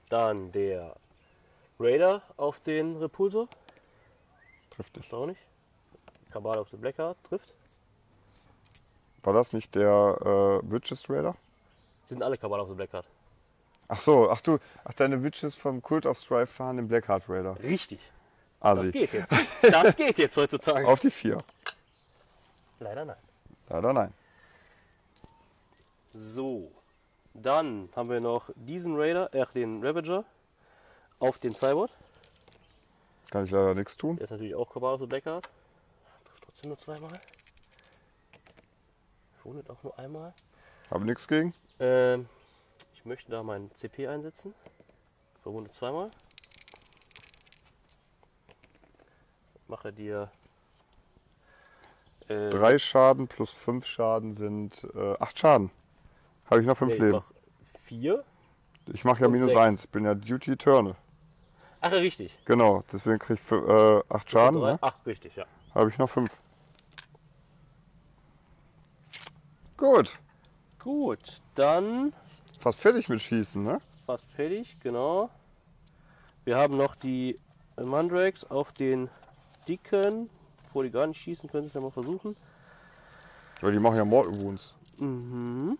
Dann der Raider auf den Repulsor. Trifft dich. Trifft auch nicht. Kabal auf den Blackheart. Trifft. War das nicht der äh, Witches Raider? Die sind alle Kabal auf den Blackheart. Ach so, ach du, ach deine Witches vom Cult of Strife fahren den Blackheart Raider. Richtig. Das Also geht jetzt. *laughs* Das geht jetzt heutzutage. auf die 4. Leider nein. Leider nein. So. Dann haben wir noch diesen Raider, äh, den Ravager auf den Cyborg. Kann ich leider nichts tun. Der ist natürlich auch den Blackheart. Trifft trotzdem nur zweimal. Verwundet auch nur einmal. Habe nichts gegen. Ähm, ich möchte da meinen CP einsetzen. Verwundet zweimal. Mache dir äh, Drei Schaden plus fünf Schaden sind äh, acht Schaden. Habe ich noch fünf nee, ich Leben. mach vier. Ich mache ja minus sechs. eins. Bin ja Duty Eternal. Ach, ja, richtig. Genau, deswegen kriege ich äh, acht Schaden. Ne? Richtig, ja. Habe ich noch fünf. Gut. Gut, dann Fast fertig mit Schießen, ne? fast fertig, genau. Wir haben noch die Mandrakes auf den dicken. Bevor die gar nicht schießen, können Sie es ja mal versuchen. Weil die machen ja Mortal Wounds. Mhm.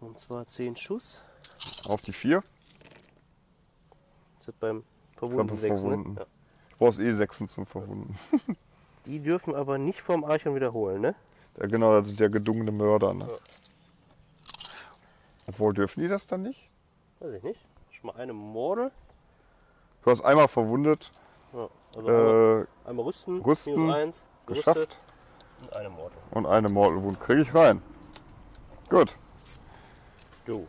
Und zwar 10 Schuss. Auf die vier. Das wird beim Verwunden Beim. Verwunden. Ne? Ja. Du brauchst eh Sechsen zum Verwunden. *laughs* Die dürfen aber nicht vom Archon wiederholen, ne? Ja, genau, das sind ja gedungene Mörder, ne? Ja. Obwohl, dürfen die das dann nicht? Weiß ich nicht. Schon mal eine Morde. Du hast einmal verwundet, Ja, also einmal, äh, einmal rüsten. rüsten, eins, geschafft Und eine Morde. und eine Mortal Wound kriege ich rein. Gut, Jo.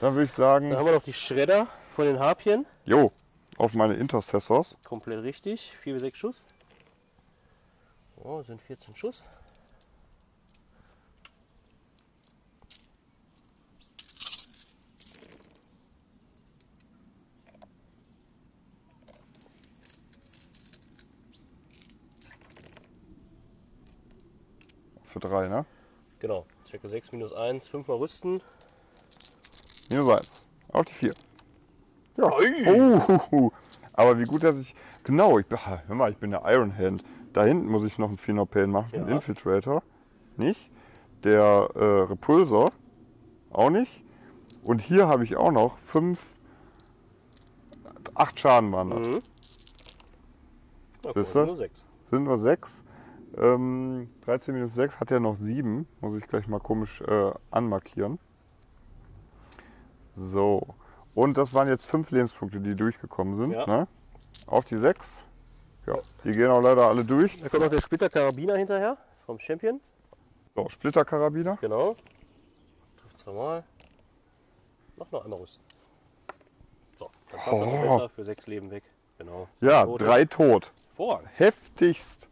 dann würde ich Dann sagen, haben wir noch die Schredder von den Harpien. Jo, auf meine Intercessors. Komplett richtig. 4 bis 6 Schuss. Oh, sind 14 Schuss. Für drei, ne? Genau. Stärke 6 minus 1. 5 mal rüsten. Minus eins. Auf die vier. Ja. Oh, aber wie gut, dass ich. Genau, ich hör mal, ich bin der Iron Hand. Da hinten muss ich noch einen Phenopain machen für den Ja. Infiltrator. Nicht. Der äh, Repulsor. Auch nicht. Und hier habe ich auch noch fünf. Acht Schaden waren das. Mhm. Ja, nur 6. Sind nur sechs. Ähm, 13 minus 6 hat er noch sieben. Muss ich gleich mal komisch äh, anmarkieren. So. Und das waren jetzt fünf Lebenspunkte, die durchgekommen sind. Ja. Ne? Auf die sechs. Ja, die gehen auch leider alle durch. Da kommt noch der Splitter-Karabiner hinterher. Vom Champion. So, Splitterkarabiner. Genau. Trifft zweimal. Mach noch einmal rüsten. So, dann passt das Oh. noch besser für 6 Leben weg. Genau. Ja, Tote. drei tot. Hervorragend. Heftigst.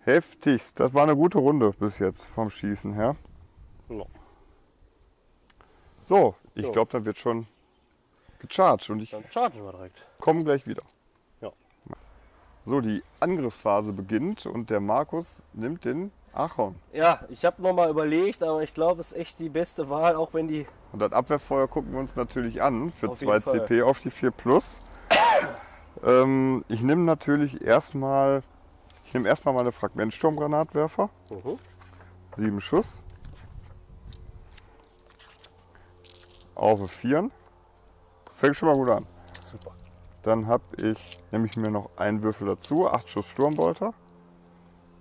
Heftigst. Das war eine gute Runde bis jetzt vom Schießen her. Ja. So, ich So. glaube, da wird schon gecharged und ich Dann chargen wir direkt. komme gleich wieder. Ja. So, die Angriffsphase beginnt und der Markus nimmt den Achon. Ja, ich habe nochmal überlegt, aber ich glaube, es ist echt die beste Wahl, auch wenn die. Und das Abwehrfeuer gucken wir uns natürlich an für Auf 2 jeden Fall. CP auf die 4 Plus. *coughs* ähm, ich nehme natürlich erstmal, ich nehme erstmal meine Fragmentsturmgranatwerfer. Mhm. Sieben Schuss. Auf 4. Fängt schon mal gut an. Super. Dann habe ich, nehme ich mir noch einen Würfel dazu, 8 Schuss Sturmbolter.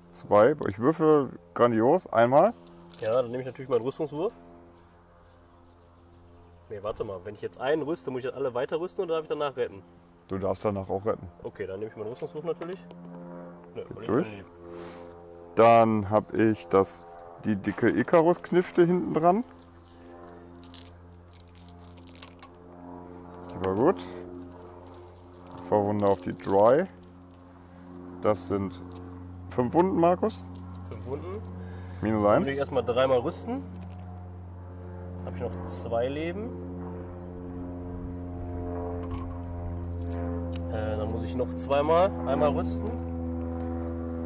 Zwei, ich würfel grandios, einmal. Ja, dann nehme ich natürlich meinen Rüstungswurf. Ne, warte mal. Wenn ich jetzt einen rüste, muss ich dann alle weiter rüsten oder darf ich danach retten? Du darfst danach auch retten. Okay, dann nehme ich meinen Rüstungswurf natürlich. Ich durch. Dann habe ich das, die dicke Icarus-Knifte hinten dran. War gut. Verwunde auf die Dry. Das sind fünf Wunden, Markus. Fünf Wunden. Minus Dann will ich eins. erstmal dreimal rüsten. Habe ich noch zwei Leben. Äh, dann muss ich noch zweimal einmal rüsten.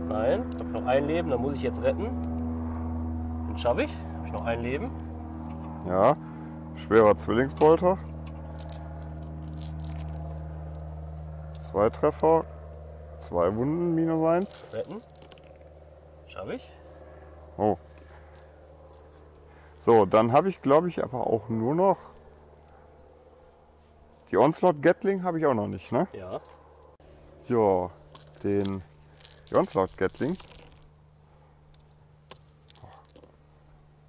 Nein, habe ich noch ein Leben, dann muss ich jetzt retten. Den schaffe ich. Habe ich noch ein Leben. Ja. Schwerer Zwillingsbolter. Zwei Treffer. Zwei Wunden, minus eins. Retten. Schaffe ich. Oh. So, dann habe ich, glaube ich, aber auch nur noch. Die Onslaught Gatling habe ich auch noch nicht, ne? Ja. So, den die Onslaught Gatling.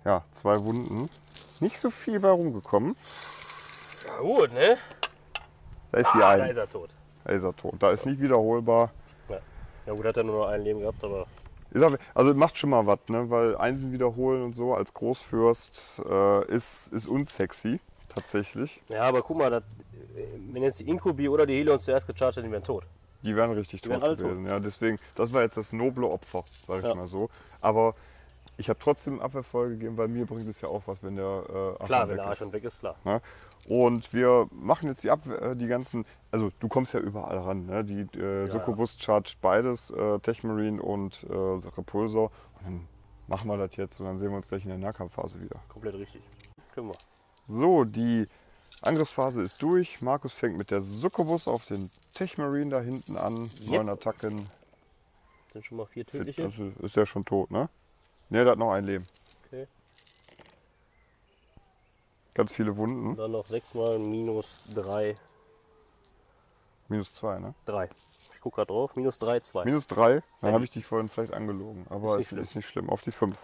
Ja, zwei Wunden. Nicht so viel bei rumgekommen. Ja, gut, ne? Da ist die Ah, da 1. ist er tot. Ist er tot. Da ist nicht wiederholbar. Ja gut, hat er nur noch ein Leben gehabt, aber also macht schon mal was, ne? weil Einsen wiederholen und so als Großfürst äh, ist, ist unsexy, tatsächlich. Ja, aber guck mal, das, wenn jetzt die Inkubi oder die Helions zuerst gecharged hätten, die wären tot. Die wären richtig Die tot wären alle tot. gewesen. Ja, deswegen, das war jetzt das noble Opfer, sag ich Ja. mal so. Aber ich habe trotzdem Abwehrfolge gegeben, weil mir bringt es ja auch was, wenn der äh, Archon Klar, wenn der. Archon weg ist, klar. Ne? Und wir machen jetzt die, Abwehr, äh, die ganzen, also du kommst ja überall ran. Ne? Die äh, Ja, Succubus charged beides, äh, Techmarine und äh, Repulsor. Und dann machen wir das jetzt und dann sehen wir uns gleich in der Nahkampfphase wieder. Komplett richtig. Können wir. So, die Angriffsphase ist durch. Markus fängt mit der Succubus auf den Techmarine da hinten an. Yep. Neun Attacken. Sind schon mal vier tödliche. Das ist ja schon tot, ne? Ne, der hat noch ein Leben. Okay. Ganz viele Wunden. Und dann noch sechsmal minus drei. Minus zwei, ne? Drei. Ich guck gerade drauf. Minus drei, zwei. Minus drei. Sehr Dann habe ich dich vorhin vielleicht angelogen. Aber Ist ist nicht schlimm. ist nicht schlimm. Auf die fünf.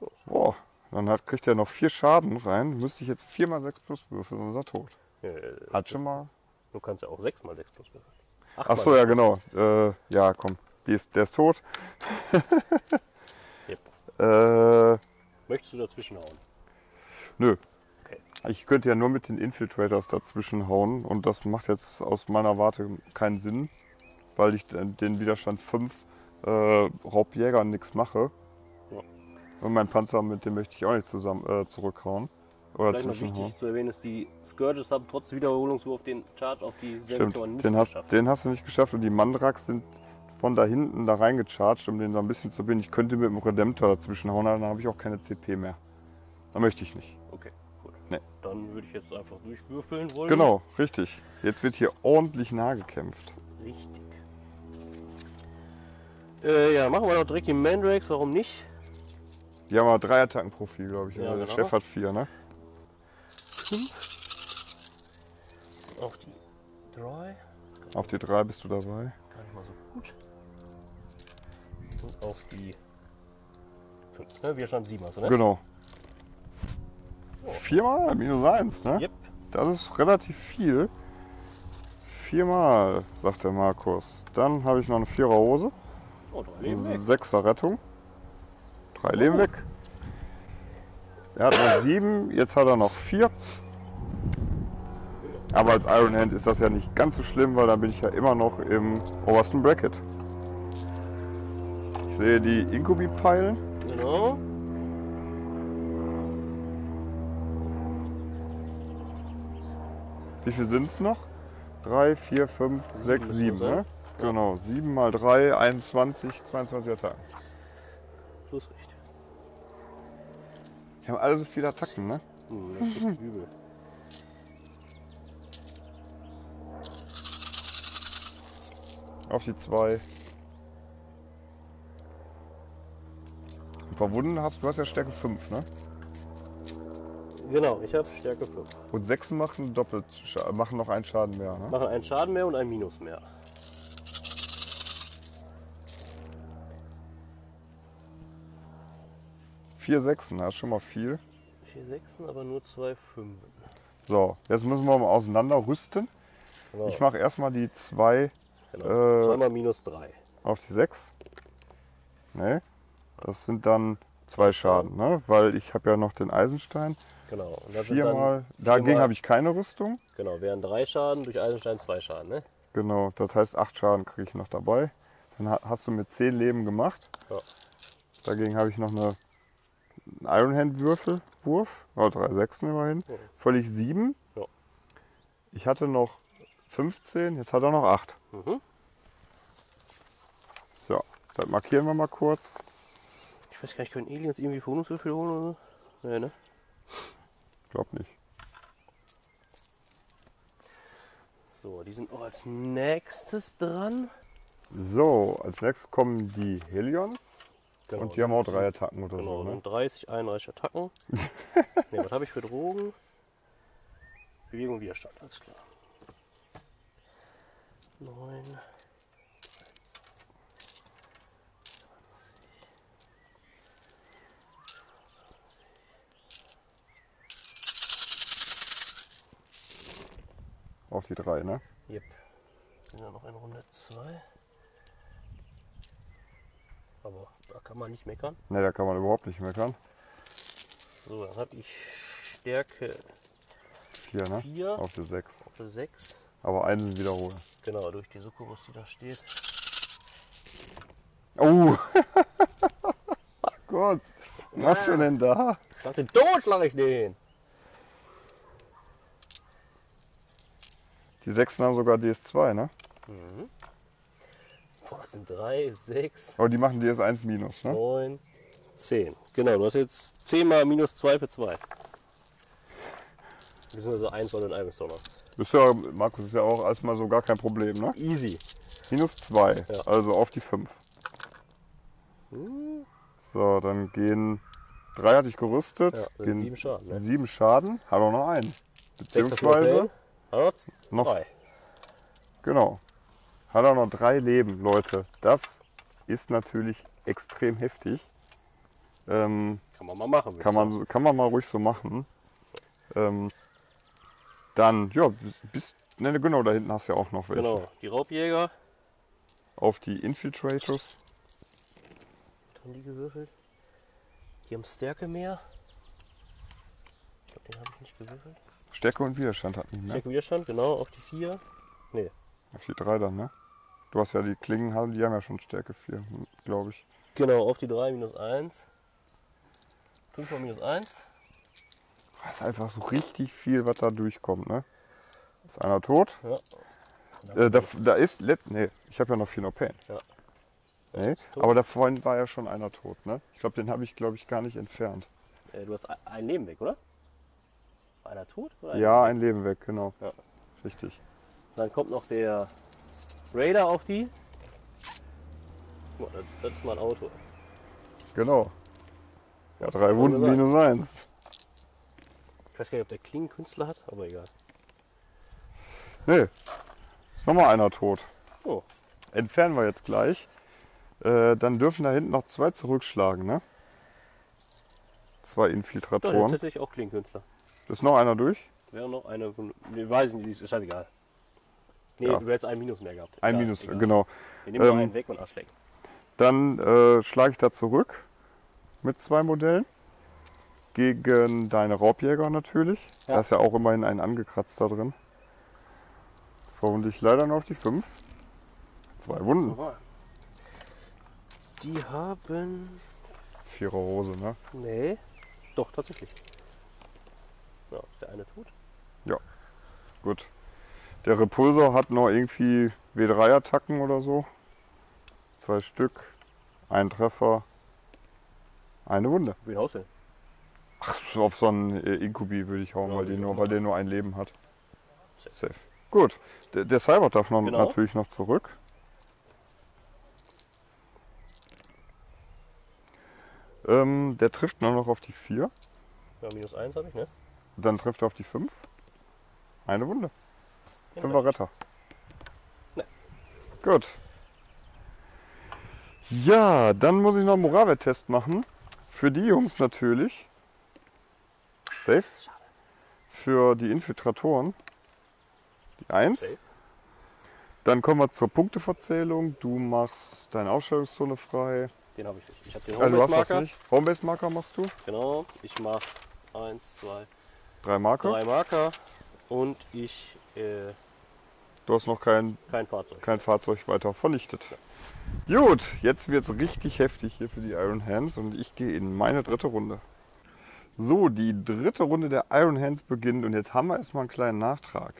Oh, Boah, dann hat, kriegt er noch vier Schaden rein. Müsste ich jetzt vier mal sechs plus würfeln, dann ist er tot. Äh, Hat schon mal. Du kannst ja auch sechs mal sechs plus würfeln. Ach mal so, ja genau. Äh, ja, komm. Ist, der ist tot. *laughs* Yep. äh, Möchtest du dazwischen hauen? nö. Okay. Ich könnte ja nur mit den Infiltrators dazwischen hauen und das macht jetzt aus meiner Warte keinen Sinn, weil ich den Widerstand 5 äh, Raubjägern nichts mache. Ja. Und mein Panzer, mit dem möchte ich auch nicht zusammen äh, zurückhauen. Oder Vielleicht noch wichtig zu erwähnen ist, die Scourges haben trotz Wiederholungswurf den Chart auf die Servitoren nicht den hast, geschafft. den hast du nicht geschafft und die Mandrax sind von da hinten da reingecharged, um den so ein bisschen zu binden. Ich könnte mit dem Redemptor dazwischen hauen, dann habe ich auch keine CP mehr. Da möchte ich nicht. Okay, gut. Nee. Dann würde ich jetzt einfach durchwürfeln wollen. Genau, richtig. Jetzt wird hier ordentlich nah gekämpft. Richtig. Äh, ja, machen wir noch direkt die Mandrakes, warum nicht? Die haben aber drei Attacken pro Vieh, glaube ich. Ja? Der genau. Chef hat vier, ne? Auf die drei. Auf die drei bist du dabei. Gar nicht mal so. Und auf die fünf. Ne? Wir standen sieben, also, ne? Genau. Viermal, minus eins, ne? Yep. Das ist relativ viel. Viermal, sagt der Markus. Dann habe ich noch eine Vierer Hose. Oh, drei Leben weg. Sechser Rettung. Drei Leben weg. Er hat noch sieben, jetzt hat er noch vier. Aber als Iron Hand ist das ja nicht ganz so schlimm, weil dann bin ich ja immer noch im obersten Bracket. Sehe die Inkubi peilen. Genau. Wie viel sind es noch? 3, 4, 5, 6, müssen 7. es sein. Ne? Genau, 7 mal 3, 21, 22 Attacken. So ist richtig. Die haben alle so viele Attacken, ne? Hm, das ist übel. Auf die 2. Ein paar Wunden hast du, hast ja Stärke 5, ne? Genau, ich habe Stärke 5. Und 6 machen doppelt, machen noch einen Schaden mehr, ne? Machen einen Schaden mehr und einen Minus mehr. Vier Sechsen, das ist schon mal viel. Vier Sechsen, aber nur zwei Fünfen. So, jetzt müssen wir mal auseinander rüsten. Genau. Ich mache erstmal die 2 genau. äh, Zweimal minus drei. auf die 6. Ne? Das sind dann zwei Schaden, ne? Weil ich habe ja noch den Eisenstein. Genau. Viermal. Dann Dagegen viermal- habe ich keine Rüstung. Genau, wären drei Schaden, durch Eisenstein zwei Schaden, ne? Genau, das heißt acht Schaden kriege ich noch dabei. Dann ha- hast du mit 10 Leben gemacht. Ja. Dagegen habe ich noch eine einen Iron Hand Würfel, Wurf, oh, drei Sechsen immerhin. Ja. Völlig 7. Ja. Ich hatte noch 15, jetzt hat er noch 8. Mhm. So, das markieren wir mal kurz. Ich weiß gar nicht, können Aliens irgendwie Bonuswürfel holen oder so? Nee, ne? Glaub nicht. So, die sind auch als nächstes dran. So, als nächstes kommen die Helions. Genau. Und die haben auch drei Attacken oder Genau, so. Ne? sind 30, 31 Attacken. *laughs* ne, was habe ich für Drogen? Bewegung, Widerstand, alles klar. 9. Auf die drei, ne? Yep. Sind ja noch eine Runde 2. Aber da kann man nicht meckern. Ne, da kann man überhaupt nicht meckern. So, dann habe ich Stärke 4, ne? 4 Auf die 6. auf der 6. Aber einen wiederholen. Genau, durch die Succubus, die da steht. Oh! Ach *laughs* Gott! Was hast du denn da? Schlag den tot, schlag ich den! Die 6 haben sogar DS2, ne? Boah, das sind 3, 6, Aber die machen DS1 minus, ne? 9, 10. Genau, du hast jetzt 10 mal minus 2 für 2. Beziehungsweise 1 Soll und 1 Soll. Ist ja, Markus, ist ja auch erstmal so gar kein Problem, ne? Easy. Minus 2, Ja. also auf die 5. So, dann gehen. 3 hatte ich gerüstet. Ja, sieben Schaden, ne? sieben Schaden. Hat auch noch einen. 6 hast du noch Beziehungsweise, Bellen. Hat noch- 3. genau. Hat auch noch drei Leben, Leute. Das ist natürlich extrem heftig. Ähm, Kann man mal machen. kann, man, kann man mal ruhig so machen. Ähm, dann, ja, bis, ne, genau, da hinten hast du ja auch noch welche. Genau, die Raubjäger. Auf die Infiltrators. Was haben die gewürfelt? Die haben Stärke mehr. Ich glaube, den habe ich nicht gewürfelt. Stärke und Widerstand hatten die, ne? Stärke Widerstand, genau, auf die 4. Nee, Auf die 3 dann, ne? Du hast ja die Klingen, haben- die haben ja schon Stärke 4, glaube ich. genau, auf die 3 minus 1. 5 mal minus 1. Das ist einfach so richtig viel, was da durchkommt, ne? Ist einer tot? Ja. Äh, da, da ist, nee, ich habe ja noch vier No Pain. Ja. Nee, aber da vorhin war ja schon einer tot, ne? Ich glaube, den habe ich, glaube ich, gar nicht entfernt. Äh, du hast ein- ein Leben weg, oder? Einer tot? Oder Ja, Leben ein Leben weg, genau. Ja. Richtig. Dann kommt noch der Raider auf die. Mal, Das, das ist mein Auto. Genau. Ja, drei Ja, Wunden minus eins. Ich weiß gar nicht, ob der Klingenkünstler hat, aber egal. Nee. Ist nochmal einer tot. Oh, Entfernen wir jetzt gleich. Äh, dann dürfen da hinten noch zwei zurückschlagen, ne? Zwei doch, Infiltratoren. tatsächlich auch Klingenkünstler. Ist noch einer durch? Wäre noch eine von. Nee, weiß ich nicht, ist scheißegal. Nee, Ja. du hättest ein Minus mehr gehabt. Ein Egal, Minus, egal. genau. Wir nehmen Ähm, einen weg und Arschlecken. Dann äh, schlage ich da zurück mit zwei Modellen. Gegen deine Raubjäger natürlich. Ja. Da ist ja auch immerhin ein angekratzter drin. Verwunde ich leider nur auf die 5. Zwei Wunden. Die haben. Vierer Rose, ne? Nee. Doch, tatsächlich. Ja, ist der eine tot? Gut. Der Repulsor hat noch irgendwie W3-Attacken oder so. Zwei Stück. Ein Treffer. Eine Wunde. Wie Haus denn? Ach, auf so einen äh, Inkubi würde ich hauen, Ja, weil, ich nur, weil der nur ein Leben hat. Safe. Safe. Gut. Der, der Cyber darf noch, Genau. natürlich noch zurück. Ähm, der trifft nur noch auf die 4. Ja, minus 1 habe ich, ne? Dann trifft er auf die 5. Eine Wunde. Ja, Fünfer Retter. Ne. Gut. Ja, dann muss ich noch einen Moralwert-Test machen. Für die Jungs natürlich. Safe. Für die Infiltratoren. Die 1. Safe. Dann kommen wir zur Punkteverzählung. Du machst deine Ausstellungszone frei. Den habe ich nicht. Ich habe den Also Homebase-Marker. nicht. Homebase-Marker machst du. Genau. Ich mache 1, 2, Drei Marker. 3 Marker. Und ich. Äh, Du hast noch kein, kein Fahrzeug. kein Fahrzeug weiter vernichtet. Gut, jetzt wird es richtig heftig hier für die Iron Hands und ich gehe in meine dritte Runde. So, die dritte Runde der Iron Hands beginnt und jetzt haben wir erstmal einen kleinen Nachtrag.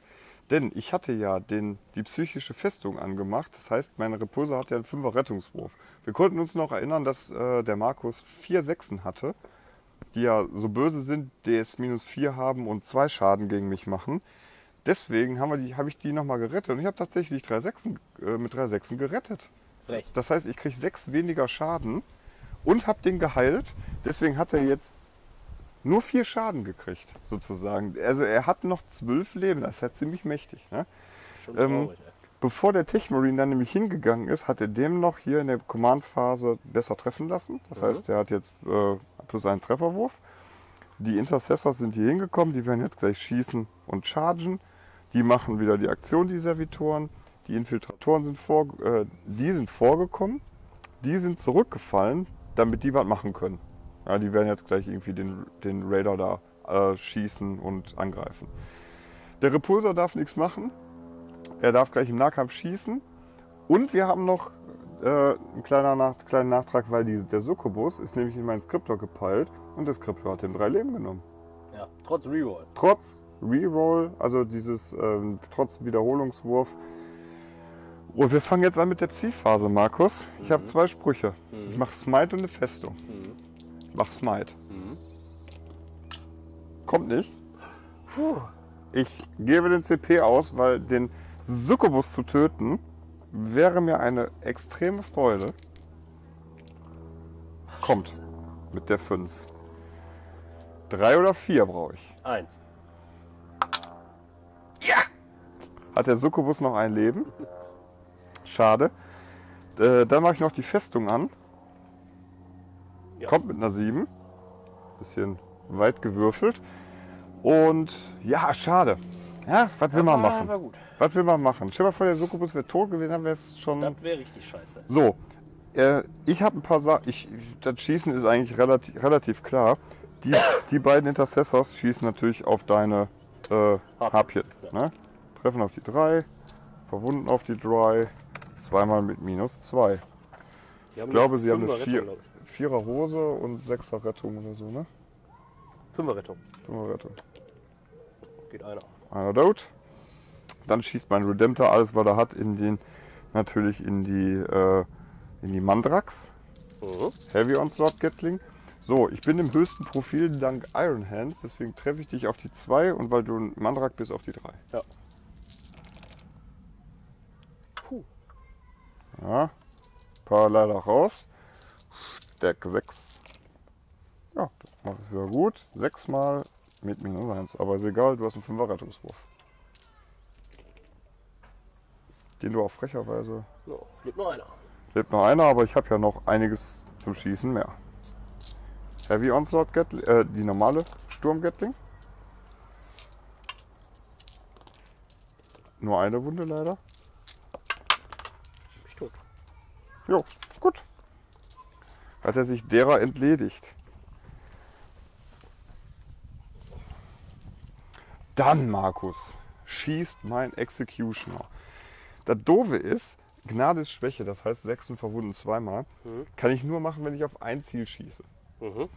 Denn ich hatte ja den, die psychische Festung angemacht, das heißt, mein Repulsor hat ja einen 5er Rettungswurf. Wir konnten uns noch erinnern, dass äh, der Markus vier Sechsen hatte, die ja so böse sind, DS minus 4 haben und zwei Schaden gegen mich machen. Deswegen habe ich die nochmal gerettet und ich habe tatsächlich drei Sechsen, äh, mit drei Sechsen gerettet. Frech. Das heißt, ich kriege sechs weniger Schaden und habe den geheilt. Deswegen hat er jetzt nur vier Schaden gekriegt, sozusagen. Also er hat noch zwölf Leben, das ist ja ziemlich mächtig. Ne? Schon Ähm, traurig, ey. Bevor der Techmarine dann nämlich hingegangen ist, hat er dem noch hier in der Command-Phase besser treffen lassen. Das Mhm. heißt, er hat jetzt äh, plus einen Trefferwurf. Die Intercessors sind hier hingekommen, die werden jetzt gleich schießen und chargen. Die machen wieder die Aktion, die Servitoren. Die Infiltratoren sind, vor, äh, die sind vorgekommen. die sind zurückgefallen, damit die was machen können. Ja, die werden jetzt gleich irgendwie den, den Raider da äh, schießen und angreifen. Der Repulsor darf nichts machen. Er darf gleich im Nahkampf schießen. Und wir haben noch äh, einen kleiner Nach kleinen Nachtrag, weil die, der Succubus ist nämlich in meinen Skriptor gepeilt und der Skriptor hat ihm drei Leben genommen. Ja, trotz Reroll. Trotz Reroll, also dieses ähm, trotz Wiederholungswurf. Und wir fangen jetzt an mit der Psi-Phase, Markus. Ich habe zwei Sprüche. Ich mache Smite und eine Festung. Mhm. Ich mache Smite. Mhm. Kommt nicht. Puh. Ich gebe den CP aus, weil den Succubus zu töten wäre mir eine extreme Freude. Kommt mit der 5. Drei oder vier brauche ich. Eins. Hat der Succubus noch ein Leben? Schade. Äh, dann mache ich noch die Festung an. Ja. Kommt mit einer 7. Bisschen weit gewürfelt. Und ja, schade. Ja, was will man War- machen? War gut. Was will man machen? Stell dir mal vor, der Succubus wäre tot gewesen, dann wäre es schon. Das wäre richtig scheiße. So, äh, ich habe ein paar Sachen. Ich, das Schießen ist eigentlich relativ, relativ klar. Die, die beiden Intercessors schießen natürlich auf deine äh, Harpien. Ne? Treffen auf die 3, verwunden auf die 3, zweimal mit minus 2. Ich Ich glaube, sie haben eine Rettung, vier, ich. Vierer Hose und Sechser Rettung oder so, ne? Fünfer Rettung. Fünfer Rettung. Geht einer. Einer tot. Dann schießt mein Redemptor alles, was er hat, in den, natürlich in die, äh, in die Mandrax. Mhm. Heavy Onslaught Gatling. So, ich bin im höchsten Profil dank Iron Hands, deswegen treffe ich dich auf die 2 und weil du ein Mandrak bist auf die 3. Ja. Puh. Ja. Paar leider raus. Stärke 6. Ja, das macht es wieder gut. 6 mal mit minus 1. Aber ist egal, du hast einen 5er Rettungswurf. Den du auch frecherweise. So, lebt nur einer. Lebt noch einer, aber ich habe ja noch einiges zum Schießen mehr. Heavy Onslaught Gatling, äh, die normale Sturm Gatling. Nur eine Wunde leider. Bist tot. Jo, gut. Hat er sich derer entledigt. Dann, Markus, schießt mein Executioner. Das Doofe ist, Gnade ist Schwäche, das heißt Sechsen verwunden zweimal. Mhm. Kann ich nur machen, wenn ich auf ein Ziel schieße. Mhm.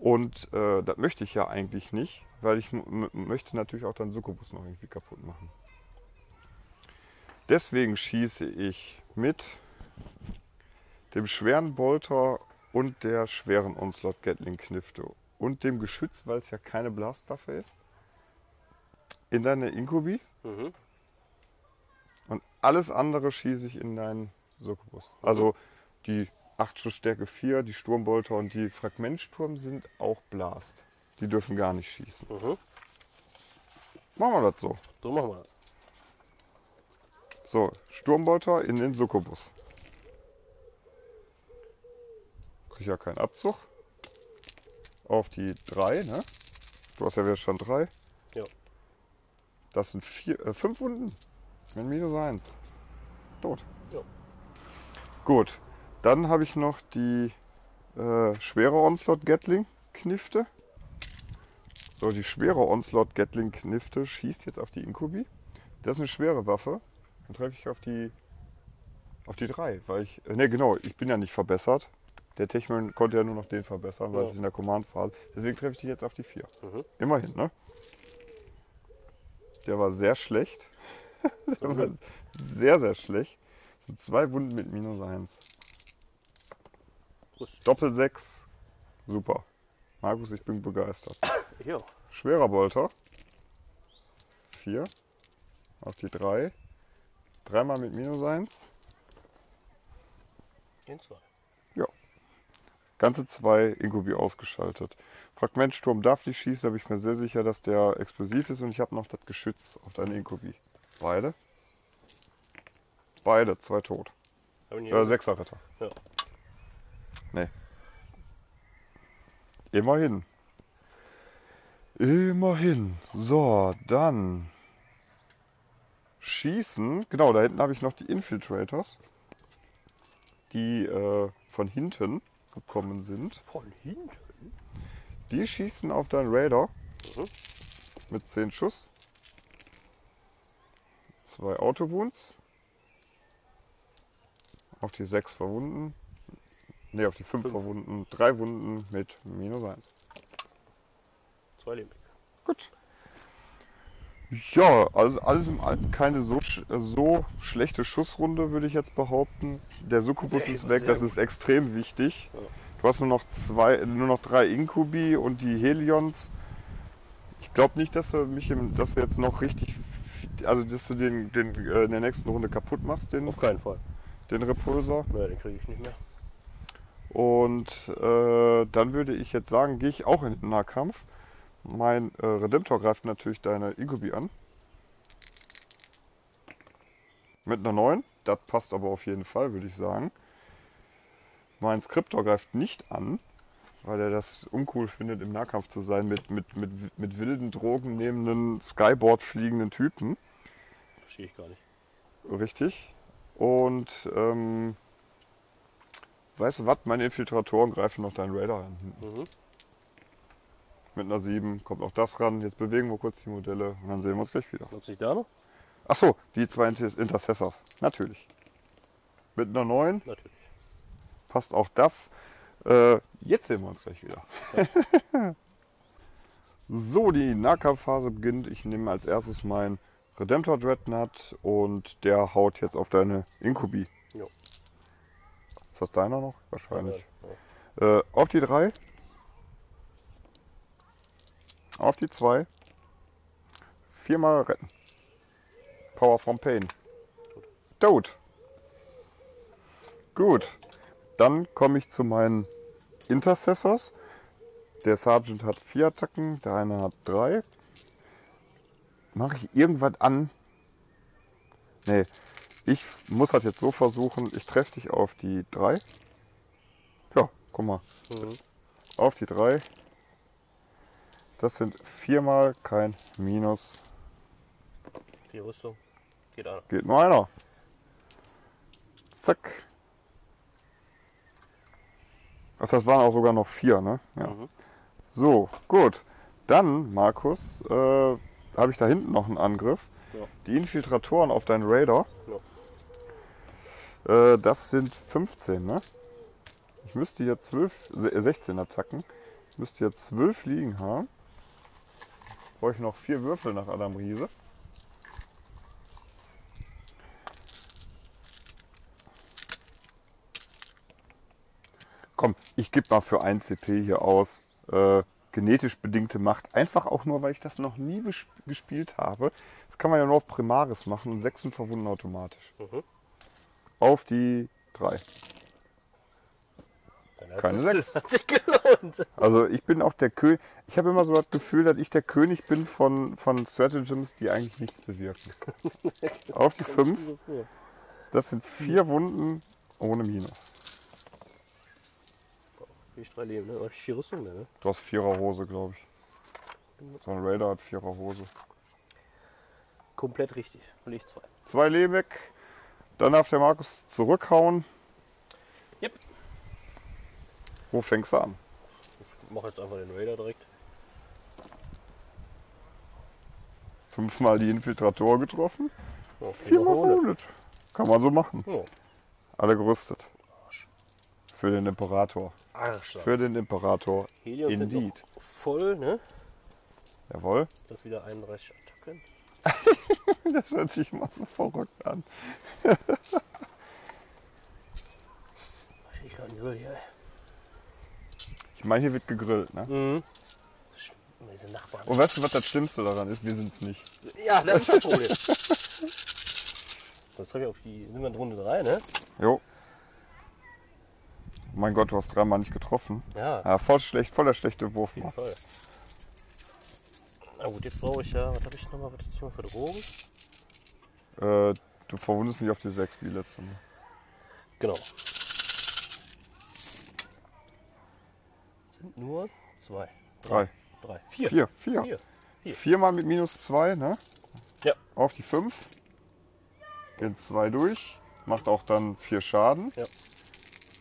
Und äh, das möchte ich ja eigentlich nicht, weil ich möchte natürlich auch dann Succubus noch irgendwie kaputt machen. Deswegen schieße ich mit dem schweren Bolter und der schweren Onslaught Gatling Knifte und dem Geschütz, weil es ja keine Blastwaffe ist, in deine Inkubi Mhm. und alles andere schieße ich in deinen Succubus. Also die 8 Schuss Stärke 4, die Sturmbolter und die Fragmentsturm sind auch Blast. Die dürfen gar nicht schießen. Mhm. Machen wir das so. So machen wir das. So, Sturmbolter in den Succubus. Krieg ja keinen Abzug. Auf die 3, ne? Du hast ja Widerstand 3. Das sind 5 Wunden. Mit minus 1. Tot. Ja. Gut. Dann habe ich noch die äh, schwere Onslaught Gatling Knifte. So, die schwere Onslaught Gatling Knifte schießt jetzt auf die Inkubi. Das ist eine schwere Waffe. Dann treffe ich auf die auf die 3, weil ich. Ne, genau, ich bin ja nicht verbessert. Der Techman konnte ja nur noch den verbessern, weil Ja. es in der Command-Phase. Deswegen treffe ich dich jetzt auf die 4. Mhm. Immerhin, ne? Der war sehr schlecht. *laughs* Der war sehr, sehr schlecht. Zwei Wunden mit minus 1. Gut. Doppel 6. Super. Markus, ich bin begeistert. Ja. Schwerer Bolter. 4. Auf die 3. Dreimal mit minus 1. In zwei. Ganze zwei Inkubi ausgeschaltet. Fragmentsturm darf nicht schießen, da bin ich mir sehr sicher, dass der explosiv ist und ich habe noch das Geschütz auf deine Inkubi. Beide? Beide, zwei tot. Äh, sechser Retter. Ja. Nee. Immerhin. Immerhin. So, dann. Schießen. Genau, da hinten habe ich noch die Infiltrators. die äh, von hinten gekommen sind. Von hinten? Die schießen auf deinen Raider Mhm. mit 10 Schuss. Zwei Autowounds. Auf die 6 verwunden. Ne, auf die 5 Fünf. verwunden. Drei Wunden mit minus 1. Zwei Leben. Gut. Ja, also alles im Alten keine so, sch so schlechte Schussrunde, würde ich jetzt behaupten. Der Succubus ist weg, das ist extrem wichtig. Ja. Du hast nur noch zwei, nur noch drei Inkubi und die Helions. Ich glaube nicht, dass du mich im, dass du jetzt noch richtig, also dass du den, den äh, in der nächsten Runde kaputt machst, den, Auf keinen Fall. den Repulsor. Naja, den kriege ich nicht mehr. Und äh, dann würde ich jetzt sagen, gehe ich auch in den Nahkampf. Mein äh, Redemptor greift natürlich deine Inkubi an. Mit einer 9. Das passt aber auf jeden Fall, würde ich sagen. Mein Skriptor greift nicht an, weil er das uncool findet, im Nahkampf zu sein mit, mit, mit, mit wilden, drogennehmenden, Skyboard fliegenden Typen. Verstehe ich gar nicht. Richtig. Und ähm, weißt du was? Meine Infiltratoren greifen noch deinen Radar an. hinten. Mhm. Mit einer 7 kommt auch das ran. Jetzt bewegen wir kurz die Modelle und dann sehen wir uns gleich wieder. Nutze ich da noch? Achso, die zwei Inter- Intercessors. Natürlich. Mit einer 9 Natürlich. Passt auch das. Äh, jetzt sehen wir uns gleich wieder. *laughs* so, die Nahkampfphase beginnt. Ich nehme als erstes meinen Redemptor Dreadnought und der haut jetzt auf deine Inkubi. Jo. Ist das deiner noch? Wahrscheinlich. Ja. Äh, auf die 3. Auf die 2. Viermal retten. Power from Pain. Tot. Gut. Dann komme ich zu meinen Intercessors. Der Sergeant hat vier Attacken, der eine hat drei. Mache ich irgendwas an? Nee. Ich muss das jetzt so versuchen. Ich treffe dich auf die 3. Ja, guck mal. Mhm. Auf die 3. Das sind viermal kein Minus. Die Rüstung. Geht einer. Geht nur einer. Zack. Ach, das waren auch sogar noch vier, ne? Ja. Mhm. So, gut. Dann, Markus, äh, habe ich da hinten noch einen Angriff. Ja. Die Infiltratoren auf deinen Raider. Äh, das sind 15, ne? Ich müsste hier 12, se- 16 Attacken. Ich müsste hier 12 liegen haben. Brauche ich noch vier Würfel nach Adam Riese. Komm, ich gebe mal für 1 CP hier aus. Äh, genetisch bedingte Macht. Einfach auch nur, weil ich das noch nie gespielt habe. Das kann man ja nur auf Primaris machen und 6 sind verwunden automatisch. Mhm. Auf die 3. Dann hat Keine das- sechs. *laughs* Hat sich gelohnt. Also ich bin auch der König. Ich habe immer so das Gefühl, dass ich der König bin von, von Stratagems, die eigentlich nichts bewirken. *laughs* Auf die 5. Das sind vier Wunden ohne Minus. Wie ich drei Leben, ne? Aber vier Rüstung, ne? Du hast vierer Hose, glaube ich. So ein Raider hat vierer Hose. Komplett richtig. Will ich zwei. Zwei Leben weg. Dann darf der Markus zurückhauen. Yep. Wo fängst du an? Ich mach jetzt einfach den Raider direkt. Fünfmal die Infiltrator getroffen. Oh, Viermal verwundet. Kann man so machen. Oh, Alle gerüstet. Für den Imperator. Arsch. Für den Imperator. Helios sind Indeed. noch voll, ne? Jawohl. Das wieder 31 Attacken. *laughs* Das hört sich immer so verrückt an. *laughs* Ich kann Grill hier. Ich meine, hier wird gegrillt, ne? Mhm. Diese Nachbarn. Und weißt du, was das Schlimmste daran ist? Wir sind es nicht. Ja, das ist das Problem. *laughs* so, jetzt habe ich auf die. Sind wir in Runde 3, ne? Jo. Mein Gott, du hast dreimal nicht getroffen. Ja, auf Ja, voll schlecht, voll der schlechte Wurf. jeden Fall. Na gut, jetzt brauche ich ja. Was habe ich nochmal? Was ich noch für Drogen? Äh, du verwundest mich auf die 6 wie letztes Mal. Genau. Sind nur zwei. Drei. Drei. Vier. Vier. Vier. Vier. Vier. Viermal mit minus 2, ne? Ja. Auf die 5. Gehen zwei durch. Macht auch dann vier Schaden. Ja.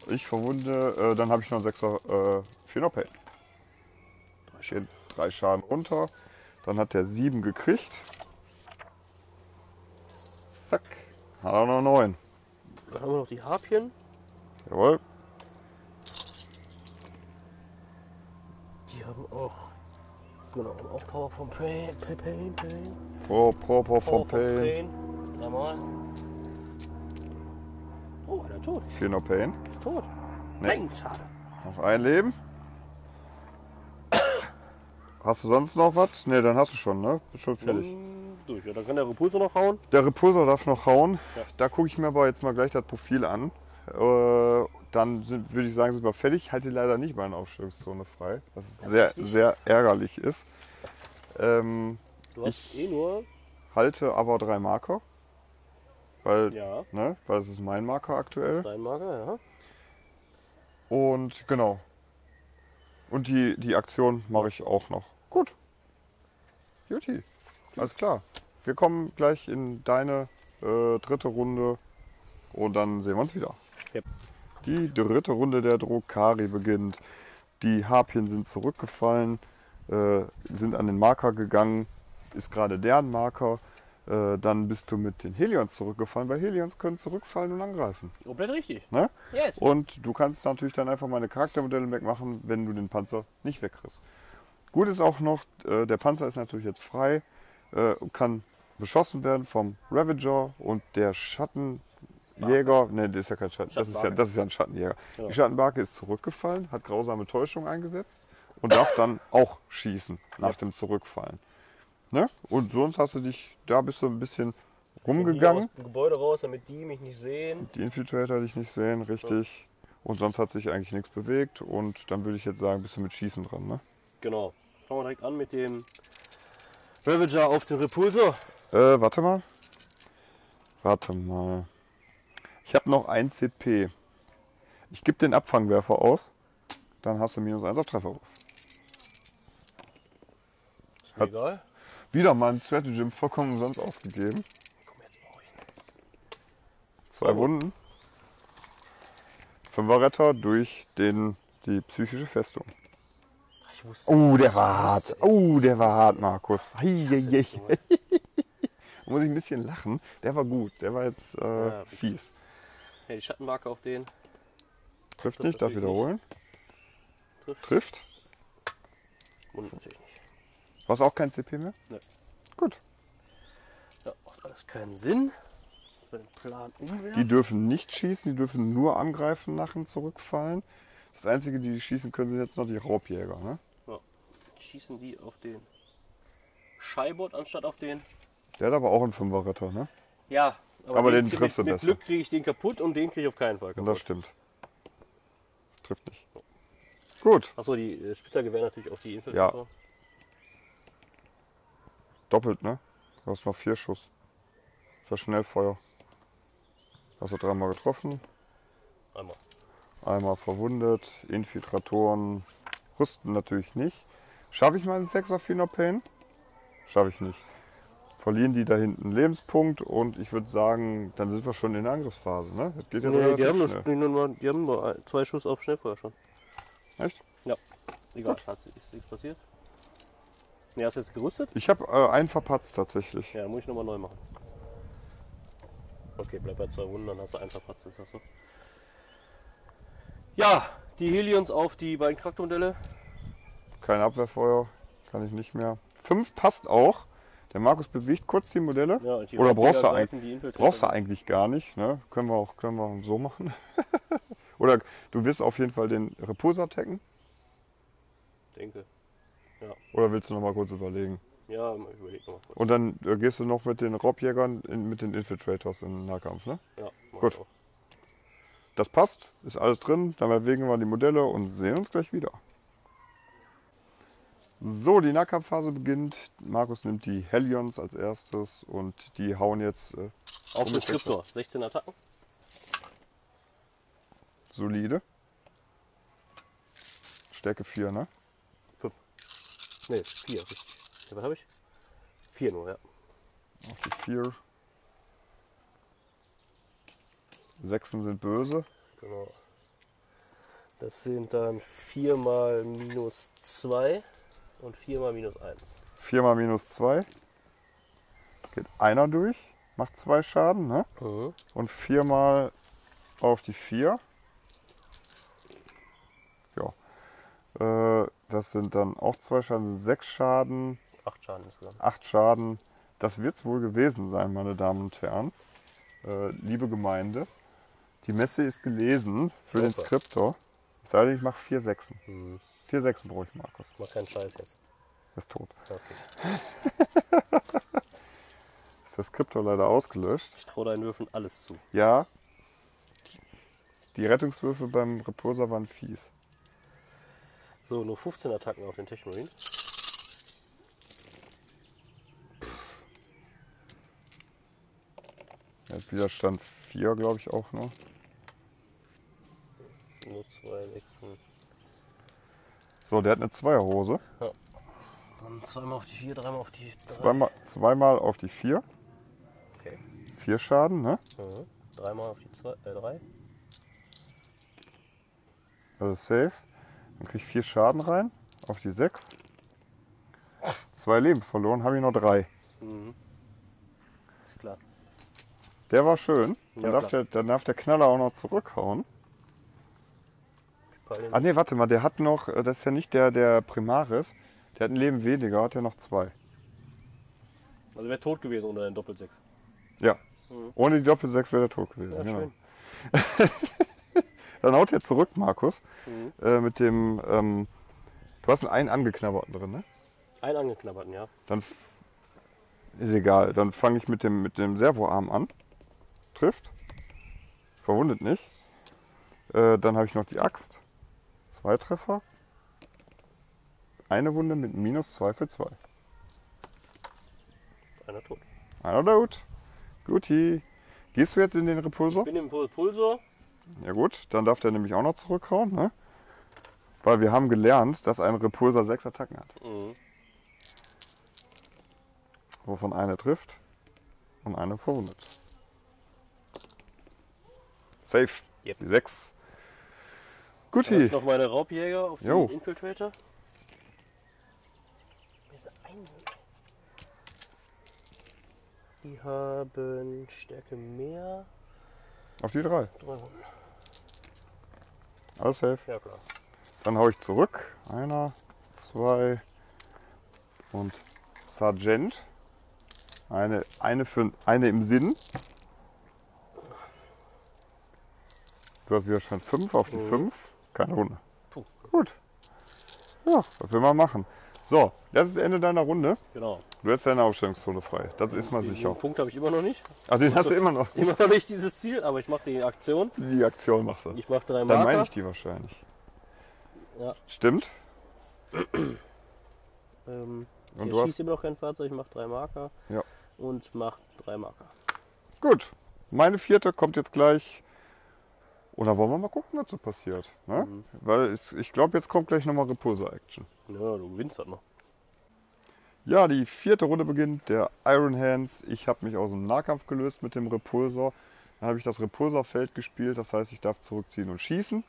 Ich verwunde, äh, dann habe ich noch einen 6er äh, Phenopain. Drei Hier drei Schaden runter. Dann hat der 7 gekriegt. Zack. Hat er noch 9. Dann haben wir noch die Harpien. Jawohl. Die haben auch. Genau, auch Power vom Pain. Pain, Pain, Pain. Pro, pro, Power vom vom Pain. Pain. Dreimal. Oh, einer tot. Phenopain. Ist tot. Nee. Nein, schade. Noch ein Leben. Hast du sonst noch was? Ne, dann hast du schon, ne? Bist schon fertig. Dann durch. Ja, dann kann der Repulsor noch hauen. Der Repulsor darf noch hauen. Ja. Da gucke ich mir aber jetzt mal gleich das Profil an. Äh, dann sind, würde ich sagen, sind wir fertig. Ich halte leider nicht meine Aufstellungszone frei, was Das sehr, sehr ärgerlich ist. Ähm, Du hast Ich- eh nur. halte aber drei Marker, weil, Ja, ne, weil es ist mein Marker aktuell. dein Marker, ja. Und genau. Und die, die Aktion mache ich auch noch. Gut. Juti. Alles klar. Wir kommen gleich in deine äh, dritte Runde und dann sehen wir uns wieder. Yep. Die dritte Runde der Drokari beginnt. Die Harpien sind zurückgefallen, äh, sind an den Marker gegangen, ist gerade deren Marker. Äh, dann bist du mit den Helions zurückgefallen, weil Helions können zurückfallen und angreifen. Komplett richtig. Ne? Yes. Und du kannst natürlich dann einfach meine Charaktermodelle wegmachen, wenn du den Panzer nicht wegkriegst. Gut ist auch noch, äh, der Panzer ist natürlich jetzt frei äh, kann beschossen werden vom Ravager und der Schattenjäger. Ne, das ist ja kein Schatten. Das ist ja, das ist ja ein Schattenjäger. Genau. Die Schattenbarke ist zurückgefallen, hat grausame Täuschung eingesetzt und darf dann auch schießen nach Ja. dem Zurückfallen. Ne? Und sonst hast du dich, da bist du ein bisschen rumgegangen. Aus dem Gebäude raus, damit die mich nicht sehen. Die Infiltrator dich nicht sehen, richtig. Und sonst hat sich eigentlich nichts bewegt. Und dann würde ich jetzt sagen, bist du mit Schießen dran, ne? Genau. Fangen wir direkt an mit dem Ravager auf den Repulsor. Äh, warte mal. Warte mal. Ich habe noch ein CP. Ich gebe den Abfangwerfer aus. Dann hast du minus 1 auf Trefferwurf. Ist mir egal. Wieder mal ein Stratagem vollkommen umsonst ausgegeben. Komm, jetzt brauche ich ihn. Zwei Wunden. Fünferretter durch den, die psychische Festung. Wusste Oh, der war hart. Oh, der war hart, Markus. Hei, hei, hei. *laughs* Da muss ich ein bisschen lachen. Der war gut. Der war jetzt äh, Ja, fies. Ja, die Schattenmarke auf den Trifft Trifft nicht, darf wiederholen. trifft. Trifft. Und natürlich nicht. Du hast auch kein CP mehr? Nee. Gut. Ja, macht alles keinen Sinn. Den Die dürfen nicht schießen, die dürfen nur angreifen nach dem Zurückfallen. Das Einzige, die schießen können, sind jetzt noch die Raubjäger. Ne? Schießen die auf den Scheibot anstatt auf den. Der hat aber auch einen Fünferretter. Ne? Ja, Aber den mit- triffst du mit, besser. Mit Glück kriege ich den kaputt und den kriege ich auf keinen Fall Und das kaputt. stimmt. Trifft nicht. Gut, Achso, die äh, Splittergewehr natürlich auf die Infiltrator. Doppelt, ne? Du hast noch vier Schuss. Das war Schnellfeuer. Hast du dreimal getroffen. Einmal. Einmal verwundet. Infiltratoren rüsten natürlich nicht. Schaffe ich meinen 6er Phenopain? Schaffe ich nicht. Verlieren die da hinten Lebenspunkt und ich würde sagen, dann sind wir schon in der Angriffsphase. Ne? Das geht jetzt Nee, die haben, nur, schnell. nur, mal- die haben nur zwei Schuss auf Schnellfeuer schon. Echt? Egal, hat ist nichts passiert. Ne, hast du jetzt gerüstet? Ich habe äh, einen verpatzt tatsächlich. Ja, muss ich nochmal neu machen. Okay, bleib bei zwei Wunden, dann hast du einen verpatzt. Hast du. Ja, die Helions auf die beiden Charaktermodelle. Kein Abwehrfeuer, kann ich nicht mehr. Fünf passt auch. Der Markus bewegt kurz die Modelle. Ja, die Oder brauchst du Infiltrator Brauchst du eigentlich gar nicht. Ne? Können, wir auch, können wir so machen. *laughs* Oder du wirst auf jeden Fall den Repulsor attacken. Denke. Oder willst du noch mal kurz überlegen? Ja, ich überleg nochmal kurz. Und dann äh, gehst du noch mit den Raubjägern, in, mit den Infiltrators in den Nahkampf. Ne? Ja, Gut. auch. Das passt, ist alles drin. Dann bewegen wir die Modelle und sehen uns gleich wieder. So, die Nahkampfphase beginnt. Markus nimmt die Hellions als erstes und die hauen jetzt äh, Auf den Skriptor. 16 Attacken. solide. Stärke 4, ne? Ne, 4, richtig. Ja, was habe ich? 4 nur, ja. Auf die 4. Sechsen sind böse. Genau. Das sind dann 4 mal minus 2 und 4 mal minus 1. 4 mal minus 2. Geht einer durch, macht zwei Schaden, ne? Mhm. Und 4 mal auf die 4. Ja. Äh, das sind dann auch zwei Schaden, sind sechs Schaden, 8 Schaden insgesamt. acht Schaden. Das wird es wohl gewesen sein, meine Damen und Herren. Äh, liebe Gemeinde, die Messe ist gelesen für den Super. Skriptor. Es sei denn, ich mache vier Sechsen. Mhm. Vier Sechsen brauche ich, Markus. Mach keinen Scheiß jetzt. Er ist tot. Okay. *laughs* Ist der Skriptor leider ausgelöscht. Ich traue deinen Würfeln alles zu. Ja, die Rettungswürfe beim Repulsor waren fies. So, nur 15 Attacken auf den Techmarine. Er hat Widerstand 4, glaube ich, auch noch. Nur zwei Wechseln. So, der hat eine Zweierhose. Dann zweimal auf die 4, dreimal auf die 3. Zweimal, zweimal auf die 4. Okay. Vier Schaden, ne? Mhm. Dreimal auf die 2, äh 3. Also safe. Dann kriege ich vier Schaden rein. Auf die 6. Zwei Leben verloren, habe ich noch drei. Mhm. Ist klar. Der war schön. Dann, Ja, darf klar. der, dann darf der Knaller auch noch zurückhauen. Ah ne, warte mal, der hat noch, äh, das ist ja nicht der, der Primaris. Der hat ein Leben weniger, hat er noch zwei. Also wäre tot gewesen ohne den Doppelsechs. Ja. Mhm. Ohne die Doppel-6 wäre der tot gewesen. Ja, genau. *laughs* Dann haut er zurück, Markus. Mhm. Äh, mit dem, ähm, du hast einen angeknabberten drin, ne? Ein angeknabberten, ja. Dann ist egal. Dann fange ich mit dem, mit dem Servoarm an. Trifft. Verwundet nicht. Äh, dann habe ich noch die Axt. Zwei Treffer. Eine Wunde mit minus zwei für zwei. Einer tot. Einer tot. Guti. Gehst du jetzt in den Repulsor? Ich bin im Pul- Pulsor. Ja gut, dann darf der nämlich auch noch zurückhauen, ne? Weil wir haben gelernt, dass ein Repulsor sechs Attacken hat. Mhm. Wovon eine trifft und eine verwundet. Safe. Yep. Die sechs. Guti. noch meine Raubjäger auf Jo. die Infiltrator. Die haben Stärke mehr. Auf die drei. Drei. Alles safe. Ja klar. Dann hau ich zurück. Einer, zwei und Sergeant. Eine, eine, für, eine im Sinn. Du hast wieder schon fünf auf die Mhm. fünf. Keine Runde. Puh. Gut. Ja, was will man machen? So, das ist Ende deiner Runde. Genau. Du hast deine Aufstellungszone frei. Das ist mal Den sicher. Punkt habe ich immer noch nicht. Ach, den hast du immer noch. Immer noch nicht dieses Ziel, aber ich mache die Aktion. Die Aktion machst du. Ich mache drei Dann meine Marker. ich die wahrscheinlich. Ja. Stimmt. Ähm, Und ich du hast. schieße immer noch kein Fahrzeug, ich mache drei Marker. Ja. Und mache drei Marker. Gut. Meine vierte kommt jetzt gleich. Oder wollen wir mal gucken, was so passiert? Ne? Mhm. Weil es, ich glaube, jetzt kommt gleich nochmal Repulsor-Action. Ja, du gewinnst das noch. Ja, die vierte Runde beginnt. Der Iron Hands. Ich habe mich aus dem Nahkampf gelöst mit dem Repulsor. Dann habe ich das Repulsorfeld gespielt. Das heißt, ich darf zurückziehen und schießen.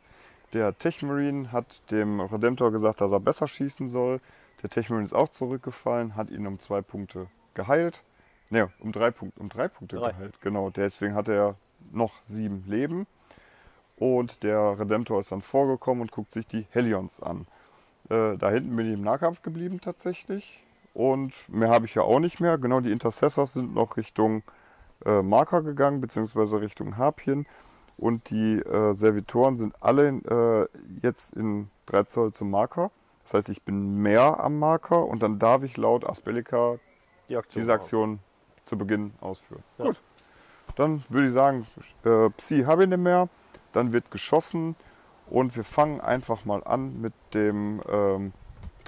Der Techmarine hat dem Redemptor gesagt, dass er besser schießen soll. Der Techmarine ist auch zurückgefallen, hat ihn um zwei Punkte geheilt. Ne, um drei Punkte, um drei Punkte Drei. geheilt. Genau, deswegen hat er noch sieben Leben. Und der Redemptor ist dann vorgekommen und guckt sich die Helions an. Äh, da hinten bin ich im Nahkampf geblieben tatsächlich. Und mehr habe ich ja auch nicht mehr. Genau, die Intercessors sind noch Richtung äh, Marker gegangen, beziehungsweise Richtung Harpien. Und die äh, Servitoren sind alle äh, jetzt in 3 Zoll zum Marker. Das heißt, ich bin mehr am Marker und dann darf ich laut Aspellica Die Aktion. diese Aktion zu Beginn ausführen. Ja. Gut. Dann würde ich sagen, äh, Psi habe ich nicht mehr. Dann wird geschossen und wir fangen einfach mal an mit dem, ähm,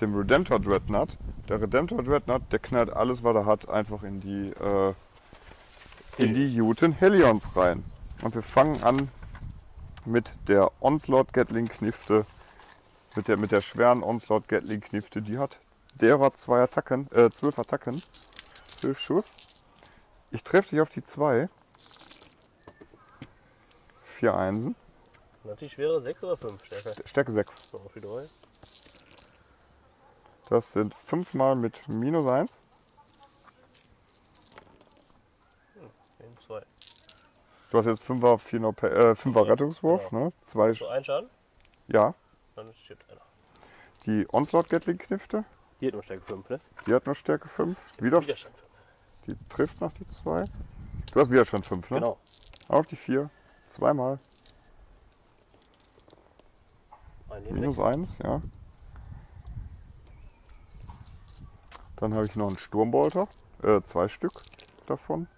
dem Redemptor Dreadnought. Der Redemptor Dreadnought, der knallt alles, was er hat, einfach in die, äh, in die Juten Helions rein. Und wir fangen an mit der Onslaught Gatling Knifte, mit der, mit der schweren Onslaught Gatling Knifte. Die hat derer zwei Attacken, äh, zwölf Attacken, zwölf Schuss. Ich treffe dich auf die zwei. Vier Einsen. Natürlich schwere 6 oder 5 Stärke. Stärke 6. So, auf die 3. Das sind 5 mal mit minus 1. Eben 2. Du hast jetzt 5er, 4er, Pa- äh, 5er Rettungswurf. Genau. Ne? Zwei, So, ein Schaden, ja. dann stirbt einer. Die Onslaught Gatling Knifte. Die hat nur Stärke 5, ne? Die hat nur Stärke 5. Wieder, Widerstand 5. die trifft noch die 2. Du hast Widerstand 5, ne? Genau. Auf die 4. Zweimal. Minus weg. 1, ja. Dann habe ich noch einen Sturmbolter. Äh, zwei Stück davon.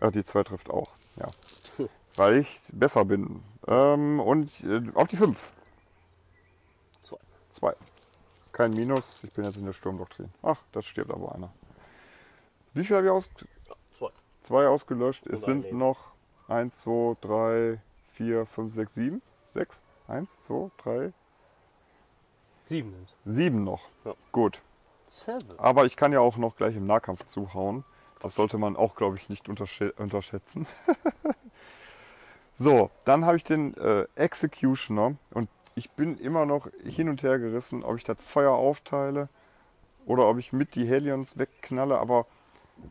Äh, die 2 trifft auch, ja. Hm. *laughs* Weil ich besser bin. Ähm, und äh, auf die 5. Zwei. 2. Kein Minus. Ich bin jetzt in der Sturmdoktrin. Ach, das stirbt aber einer. Wie viel habe ich aus? Zwei. Zwei ausgelöscht. Es Und ein sind Leben. noch 1, 2, 3, 4, 5, 6, 7. 6. 1, 2, 3, 7 nimmt. 7 noch. Ja. Gut. 7. Aber ich kann ja auch noch gleich im Nahkampf zuhauen. Das sollte man auch, glaube ich, nicht unterschä- unterschätzen. *laughs* so, dann habe ich den äh, Executioner und ich bin immer noch hin und her gerissen, ob ich das Feuer aufteile oder ob ich mit die Helions wegknalle. Aber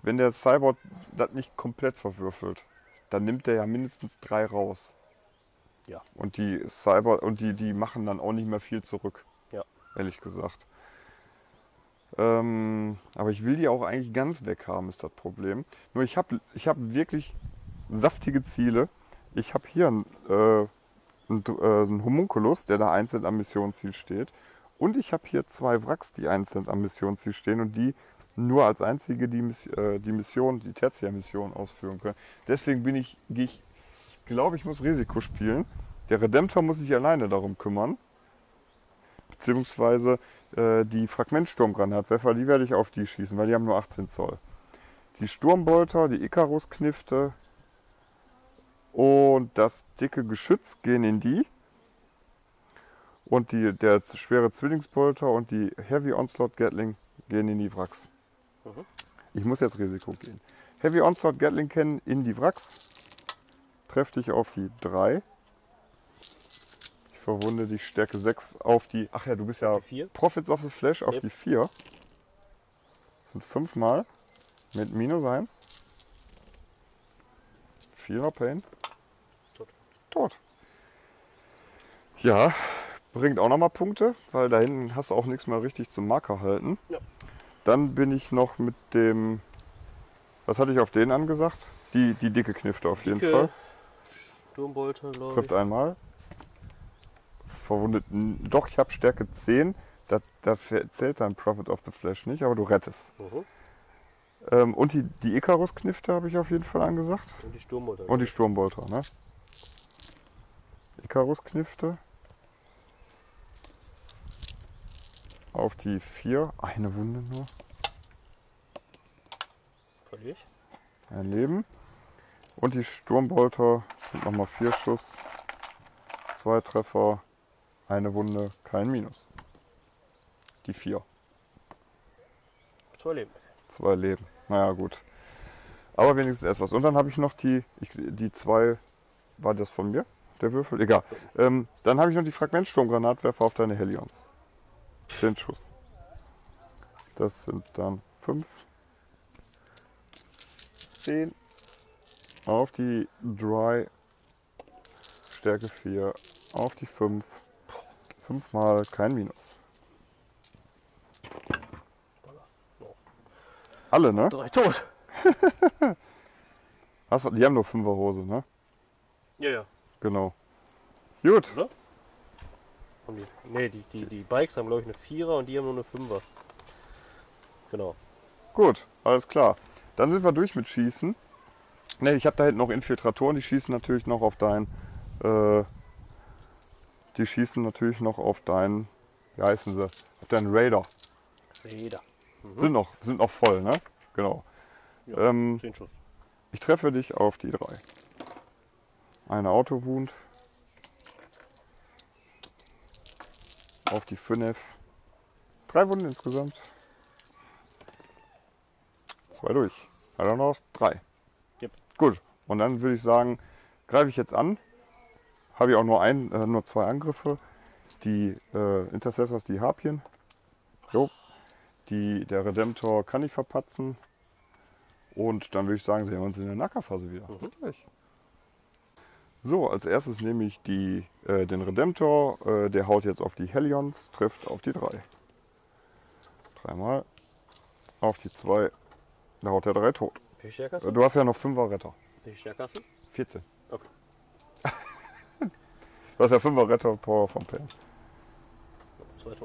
wenn der Cyborg das nicht komplett verwürfelt, dann nimmt der ja mindestens drei raus. Ja. Und die Cyber und die, die machen dann auch nicht mehr viel zurück. Ja. Ehrlich gesagt. Ähm, aber ich will die auch eigentlich ganz weg haben, ist das Problem. Nur ich habe ich hab wirklich saftige Ziele. Ich habe hier einen, äh, einen, äh, einen Homunculus, der da einzeln am Missionsziel steht. Und ich habe hier zwei Wracks, die einzeln am Missionsziel stehen und die nur als einzige die, äh, die Mission, die Tertiärmission ausführen können. Deswegen bin ich, ich, ich glaube, ich muss Risiko spielen. Der Redemptor muss sich alleine darum kümmern. Beziehungsweise äh, die Fragmentsturmgranatwerfer, die werde ich auf die schießen, weil die haben nur 18 Zoll. Die Sturmbolter, die Icarus-Knifte und das dicke Geschütz gehen in die. Und die, der schwere Zwillingsbolter und die Heavy Onslaught Gatling gehen in die Wracks. Mhm. Ich muss jetzt Risiko gehen. Heavy Onslaught Gatling kennen in die Wracks. Treff dich auf die 3. Verwunde dich Stärke 6 auf die. Ach ja, du bist ja Die 4. Profits of the Flash auf Yep. die 4. Das sind 5 Mal mit minus 1. 4er Pain. Tot. Tot. Ja, bringt auch nochmal Punkte, weil da hinten hast du auch nichts mehr richtig zum Marker halten. Ja. Dann bin ich noch mit dem. Was hatte ich auf den angesagt? Die, die dicke Knifte auf jeden Dicke Fall. Sturmbolter, glaube Trifft einmal. Verwundet. Doch, ich habe Stärke 10. Da, da zählt dein Profit of the Flash nicht, aber du rettest. Mhm. Ähm, und die, die Icarus-Knifte habe ich auf jeden Fall angesagt. Und die Sturmbolter. Und die Sturmbolter, ne? Icarus-Knifte. Auf die 4. Eine Wunde nur. Verliere ich. Ein Leben. Und die Sturmbolter sind nochmal 4 Schuss. Zwei Treffer. Eine Wunde, kein Minus. Die 4. Zwei Leben. Zwei Leben. Naja, gut. Aber wenigstens erst was. Und dann habe ich noch die, ich, die zwei, war das von mir? Der Würfel? Egal. Ähm, dann habe ich noch die Fragmentsturmgranatwerfer auf deine Helions. Zehn Schuss. Das sind dann fünf. Zehn. Auf die Dry. Stärke 4. Auf die 5. Fünfmal kein Minus. Alle, ne? Drei tot. *laughs* Hast, die haben nur 5er Hose, ne? Ja, ja. Genau. Gut. Haben die, nee, die, die, die Bikes haben, glaube ich, eine Vierer und die haben nur eine Fünfer. Genau. Gut, alles klar. Dann sind wir durch mit Schießen. Ne, ich habe da hinten noch Infiltratoren, die schießen natürlich noch auf dein. Äh, die schießen natürlich noch auf deinen. Wie heißen sie? Auf deinen Raider. Jeder. Sind, noch, sind noch voll, ne? Genau. Ja. Ähm, Zehn Schuss. ich treffe dich auf die drei. Eine Autowund. Auf die 5. Drei Wunden insgesamt. Zwei durch. Also noch drei. Yep. Gut. Und dann würde ich sagen, greife ich jetzt an. Habe ich auch nur, ein, äh, nur zwei Angriffe. Die äh, Intercessors, die Harpien. Jo. Die, der Redemptor kann ich verpatzen. Und dann würde ich sagen, sehen wir uns in der Nackerphase wieder. Gleich. So, als erstes nehme ich die, äh, den Redemptor. Äh, der haut jetzt auf die Hellions, trifft auf die 3. Dreimal. Auf die 2. Da haut der 3 tot. Wie stärker Äh, du? Hast ja noch 5er Retter. Wie viel stärker hast du? 14. Du hast ja 5er Retter Power vom Toten.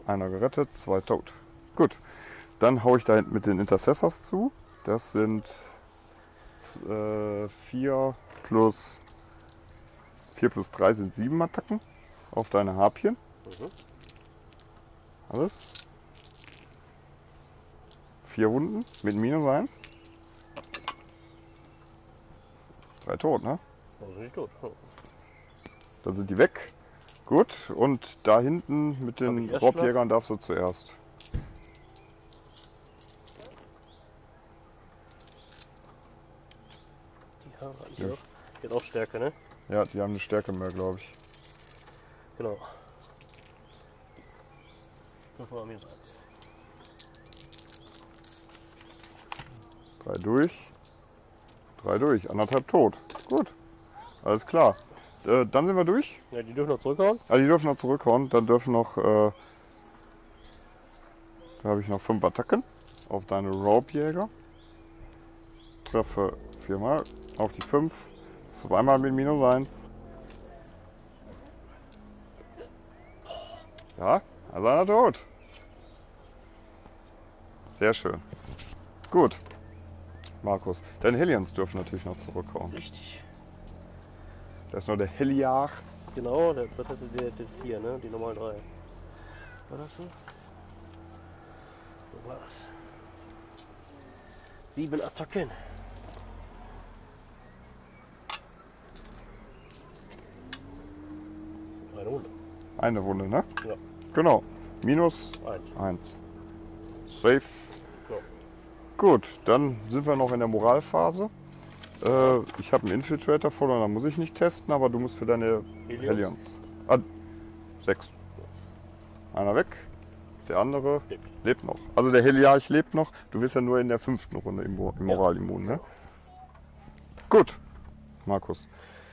Einer gerettet, zwei tot. Gut. Dann haue ich da hinten mit den Intercessors zu. Das sind 4 plus 4 plus 3 sind 7 Attacken auf deine Harpien. Mhm. Alles. Vier Wunden mit minus 1. Drei tot, ne? Sind die tot. Dann sind die weg. Gut. Und da hinten mit den Raubjägern darfst du zuerst. Die haben Ja. auch, die hat auch Stärke, ne? Ja, die haben eine Stärke mehr, glaube ich. Genau. Nochmal minus eins. Drei durch. Drei durch. Anderthalb tot. Gut. Alles klar. Äh, dann sind wir durch. Ja, die dürfen noch zurückhauen. Also die dürfen noch zurückhauen. Dann dürfen noch. Äh, da habe ich noch fünf Attacken auf deine Raubjäger. Treffe viermal auf die fünf. Zweimal mit minus eins. Ja, also einer tot. Sehr schön. Gut. Markus, deine Hellions dürfen natürlich noch zurückhauen. Richtig. Da ist noch der Heliach. Genau, der, das hatte der, der 4, ne? Die normalen 3. War das so? So war das. Sieben Attacken. Eine Runde. Eine Wunde, ne? Ja. Genau. Minus Eins. 1. Safe. Ja. Gut, dann sind wir noch in der Moralphase. Äh, ich habe einen Infiltrator voll und da muss ich nicht testen, aber du musst für deine Helions. Hellions. Ah, sechs. Einer weg, der andere Lebt. lebt noch. Also der Heliarch lebt noch. Du bist ja nur in der fünften Runde im, im. Moralimmun, ne? Gut, Markus.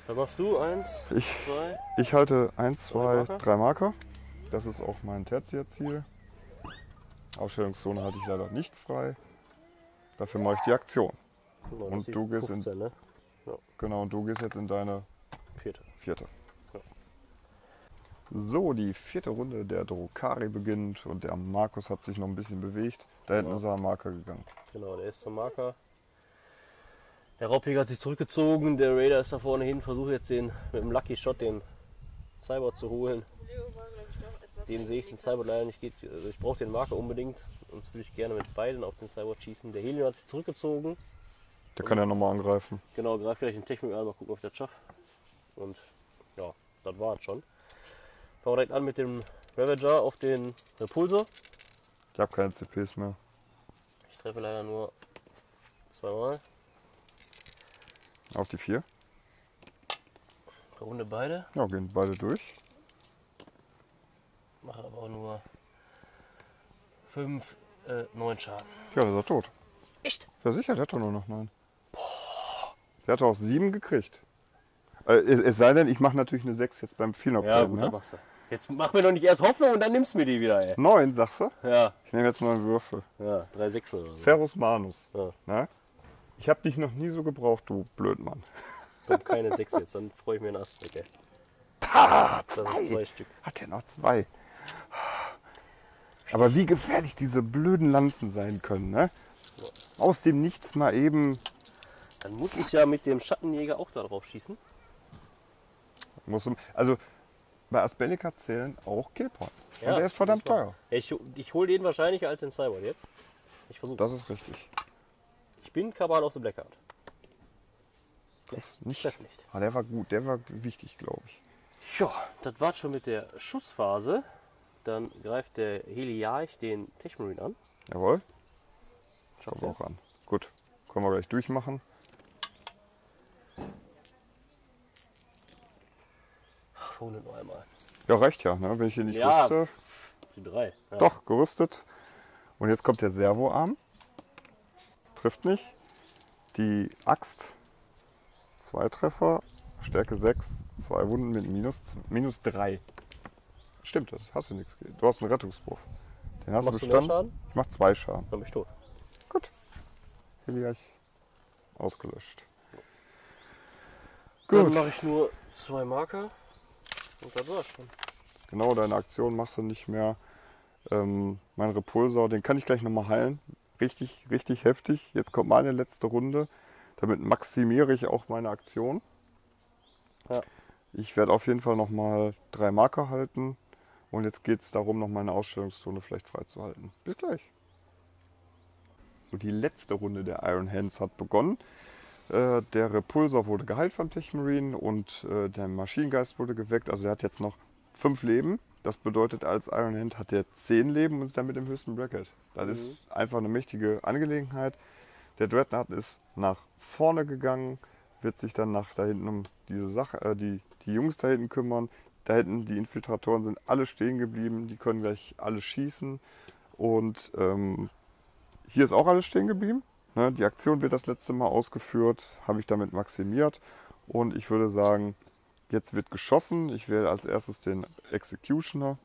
Dann machst du eins, Ich, zwei. ich halte 1, 2, Marker? 3 Marker. Das ist auch mein Tertiärziel. Ausstellungszone halte ich leider nicht frei. Dafür mache ich die Aktion. Genau, Und du gehst in- 15, ne? Genau, und du gehst jetzt in deine Vierte. vierte. Ja. So, die vierte Runde der Drukari beginnt und der Markus hat sich noch ein bisschen bewegt. Da hinten Ja. ist er am Marker gegangen. Genau, der ist zum Marker. Der Raubjäger hat sich zurückgezogen, der Raider ist da vorne hin, versucht jetzt den mit dem Lucky Shot den Cyborg zu holen. Den sehe ich den Cyborg leider nicht geht. Also ich brauche den Marker unbedingt, sonst würde ich gerne mit beiden auf den Cyborg schießen. Der Helion hat sich zurückgezogen. Der kann ja nochmal angreifen. Genau, greift vielleicht den Technik an, mal gucken, ob ich das schaffe. Und ja, das war es schon. Fangen wir direkt an mit dem Ravager auf den Repulsor. Ich habe keine CPs mehr. Ich treffe leider nur zweimal. Auf die vier. Runde beide. Ja, gehen beide durch. Mache aber auch nur 5, äh, 9 Schaden. Ja, der ist er tot. Echt? Ja, sicher, der hat doch nur noch neun. Der hat auch sieben gekriegt. Äh, es, es sei denn, ich mache natürlich eine 6 jetzt beim Final Ja, gut, ne? machst du. Jetzt mach mir doch nicht erst Hoffnung und dann nimmst du mir die wieder, ey. 9, sagst du? Ja, Ich nehme jetzt mal einen Würfel. ja, 3 6 oder so. Ferus Manus. Ja. Ne? Ich habe dich noch nie so gebraucht, du Blödmann. Kommt keine 6 jetzt, dann freue ich mir einen Ast weg, ey. Das sind zwei Stück. Hat er noch zwei. Aber wie gefährlich diese blöden Lanzen sein können, ne? Aus dem Nichts mal eben. Dann muss ich ja mit dem Schattenjäger auch da drauf schießen. Muss, also bei Aspellica zählen auch Killpoints. Ja, Und der ist verdammt das war- teuer. Ich, ich hole den wahrscheinlicher als den Cyborg jetzt. Ich versuche. Das ist richtig. Ich bin Kabal of the Blackheart. Das nicht. Treff nicht. Ah, der war gut, der war wichtig, glaube ich. Ja, das war's schon mit der Schussphase. Dann greift der Heliarch den Techmarine an. Jawohl, Schafft auch an. Gut, können wir gleich durchmachen. Betonen nur einmal. Ja, reicht ja, ne? wenn ich hier nicht Ja. wüsste. Die drei. Ja. Doch, gerüstet. Und jetzt kommt der Servoarm. Trifft nicht. Die Axt. Zwei Treffer. Stärke 6. Zwei Wunden mit minus, minus 3. Stimmt, das hast du nichts. Du hast einen Rettungswurf. Den hast Machst du du bestanden. Schaden? Ich mach zwei Schaden. Dann bin ich tot. Gut. Hier gleich ausgelöscht. Dann Gut. mache ich nur zwei Marker. Und das war's schon. Genau, deine Aktion machst du nicht mehr. Ähm, mein Repulsor, den kann ich gleich nochmal heilen. Richtig, richtig heftig. Jetzt kommt meine letzte Runde. Damit maximiere ich auch meine Aktion. Ja. Ich werde auf jeden Fall nochmal drei Marker halten. Und jetzt geht es darum, noch meine Ausstellungszone vielleicht freizuhalten. Bis gleich. So, die letzte Runde der Iron Hands hat begonnen. Äh, der Repulsor wurde geheilt vom Techmarine und äh, der Maschinengeist wurde geweckt. Also er hat jetzt noch fünf Leben. Das bedeutet, als Iron Hand hat er zehn Leben und ist damit im höchsten Bracket. Das ist einfach eine mächtige Angelegenheit. Der Dreadnought ist nach vorne gegangen, wird sich dann nach da hinten um diese Sache, äh, die, die Jungs da hinten kümmern. Da hinten, die Infiltratoren sind alle stehen geblieben, die können gleich alle schießen. Und ähm, hier ist auch alles stehen geblieben. Ne, die Aktion wird das letzte Mal ausgeführt, habe ich damit maximiert. Und ich würde sagen, jetzt wird geschossen. Ich wähle als erstes den Executioner.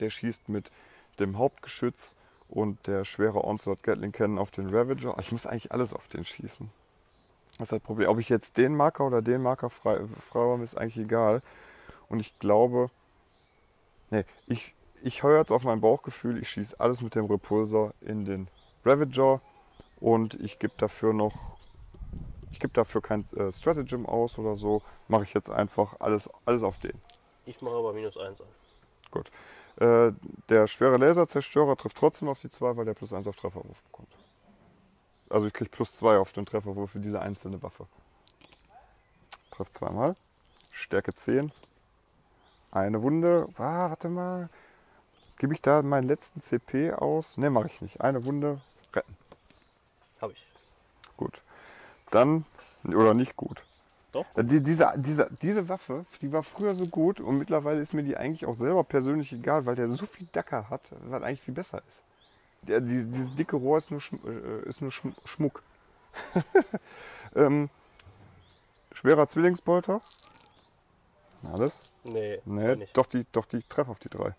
Der schießt mit dem Hauptgeschütz und der schwere Onslaught Gatling Cannon auf den Ravager. Ich muss eigentlich alles auf den schießen. Das ist das Problem. Ob ich jetzt den Marker oder den Marker frei, habe, ist eigentlich egal. Und ich glaube, nee, ich, ich höre jetzt auf mein Bauchgefühl. Ich schieße alles mit dem Repulsor in den Ravager und ich gebe dafür noch, ich gebe dafür kein äh, Stratagem aus oder so. Mache ich jetzt einfach alles, alles auf den. Ich mache aber minus eins an. Gut. Äh, der schwere Laserzerstörer trifft trotzdem auf die 2, weil der plus 1 auf Trefferwurf bekommt. Also ich kriege plus 2 auf den Trefferwurf für diese einzelne Waffe. Trifft zweimal. Stärke 10. Eine Wunde. Ah, warte mal. Gebe ich da meinen letzten CP aus? Ne, mache ich nicht. Eine Wunde. Retten. Habe ich. Gut. Dann, oder nicht gut. Doch. Ja, Die, diese, diese, diese Waffe, die war früher so gut und mittlerweile ist mir die eigentlich auch selber persönlich egal, weil der so viel Dacker hat, was eigentlich viel besser ist. Der, die, dieses dicke Rohr ist nur, Schm äh, ist nur Schm Schmuck. *laughs* ähm, schwerer Zwillingsbolter. Alles? Nee, Nee, doch die, doch die Treff auf die 3.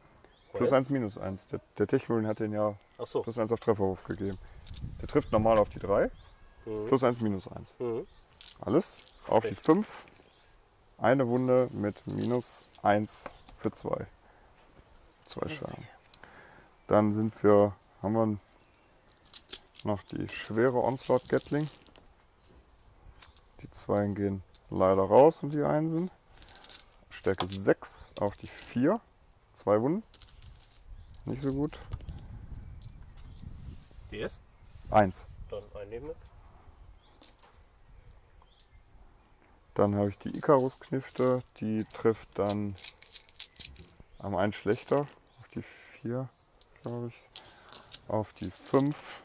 Plus? 1, minus 1. Der, der Techmarine hat den ja so. plus 1 auf Trefferwurf gegeben. Der trifft normal auf die 3. Mhm. Plus 1, minus 1. Mhm. Alles auf die Recht. 5. Eine Wunde mit minus 1 für 2. 2 Schaden. Dann sind wir, haben wir noch die schwere Onslaught Gatling. Die 2 gehen leider raus und die Einsen. Stärke 6 auf die 4. Zwei Wunden. Nicht so gut. DS? 1. Dann ein Leben mit. Dann habe ich die Icarus-Knifte, die trifft dann am einen schlechter, auf die 4, glaube ich. Auf die 5,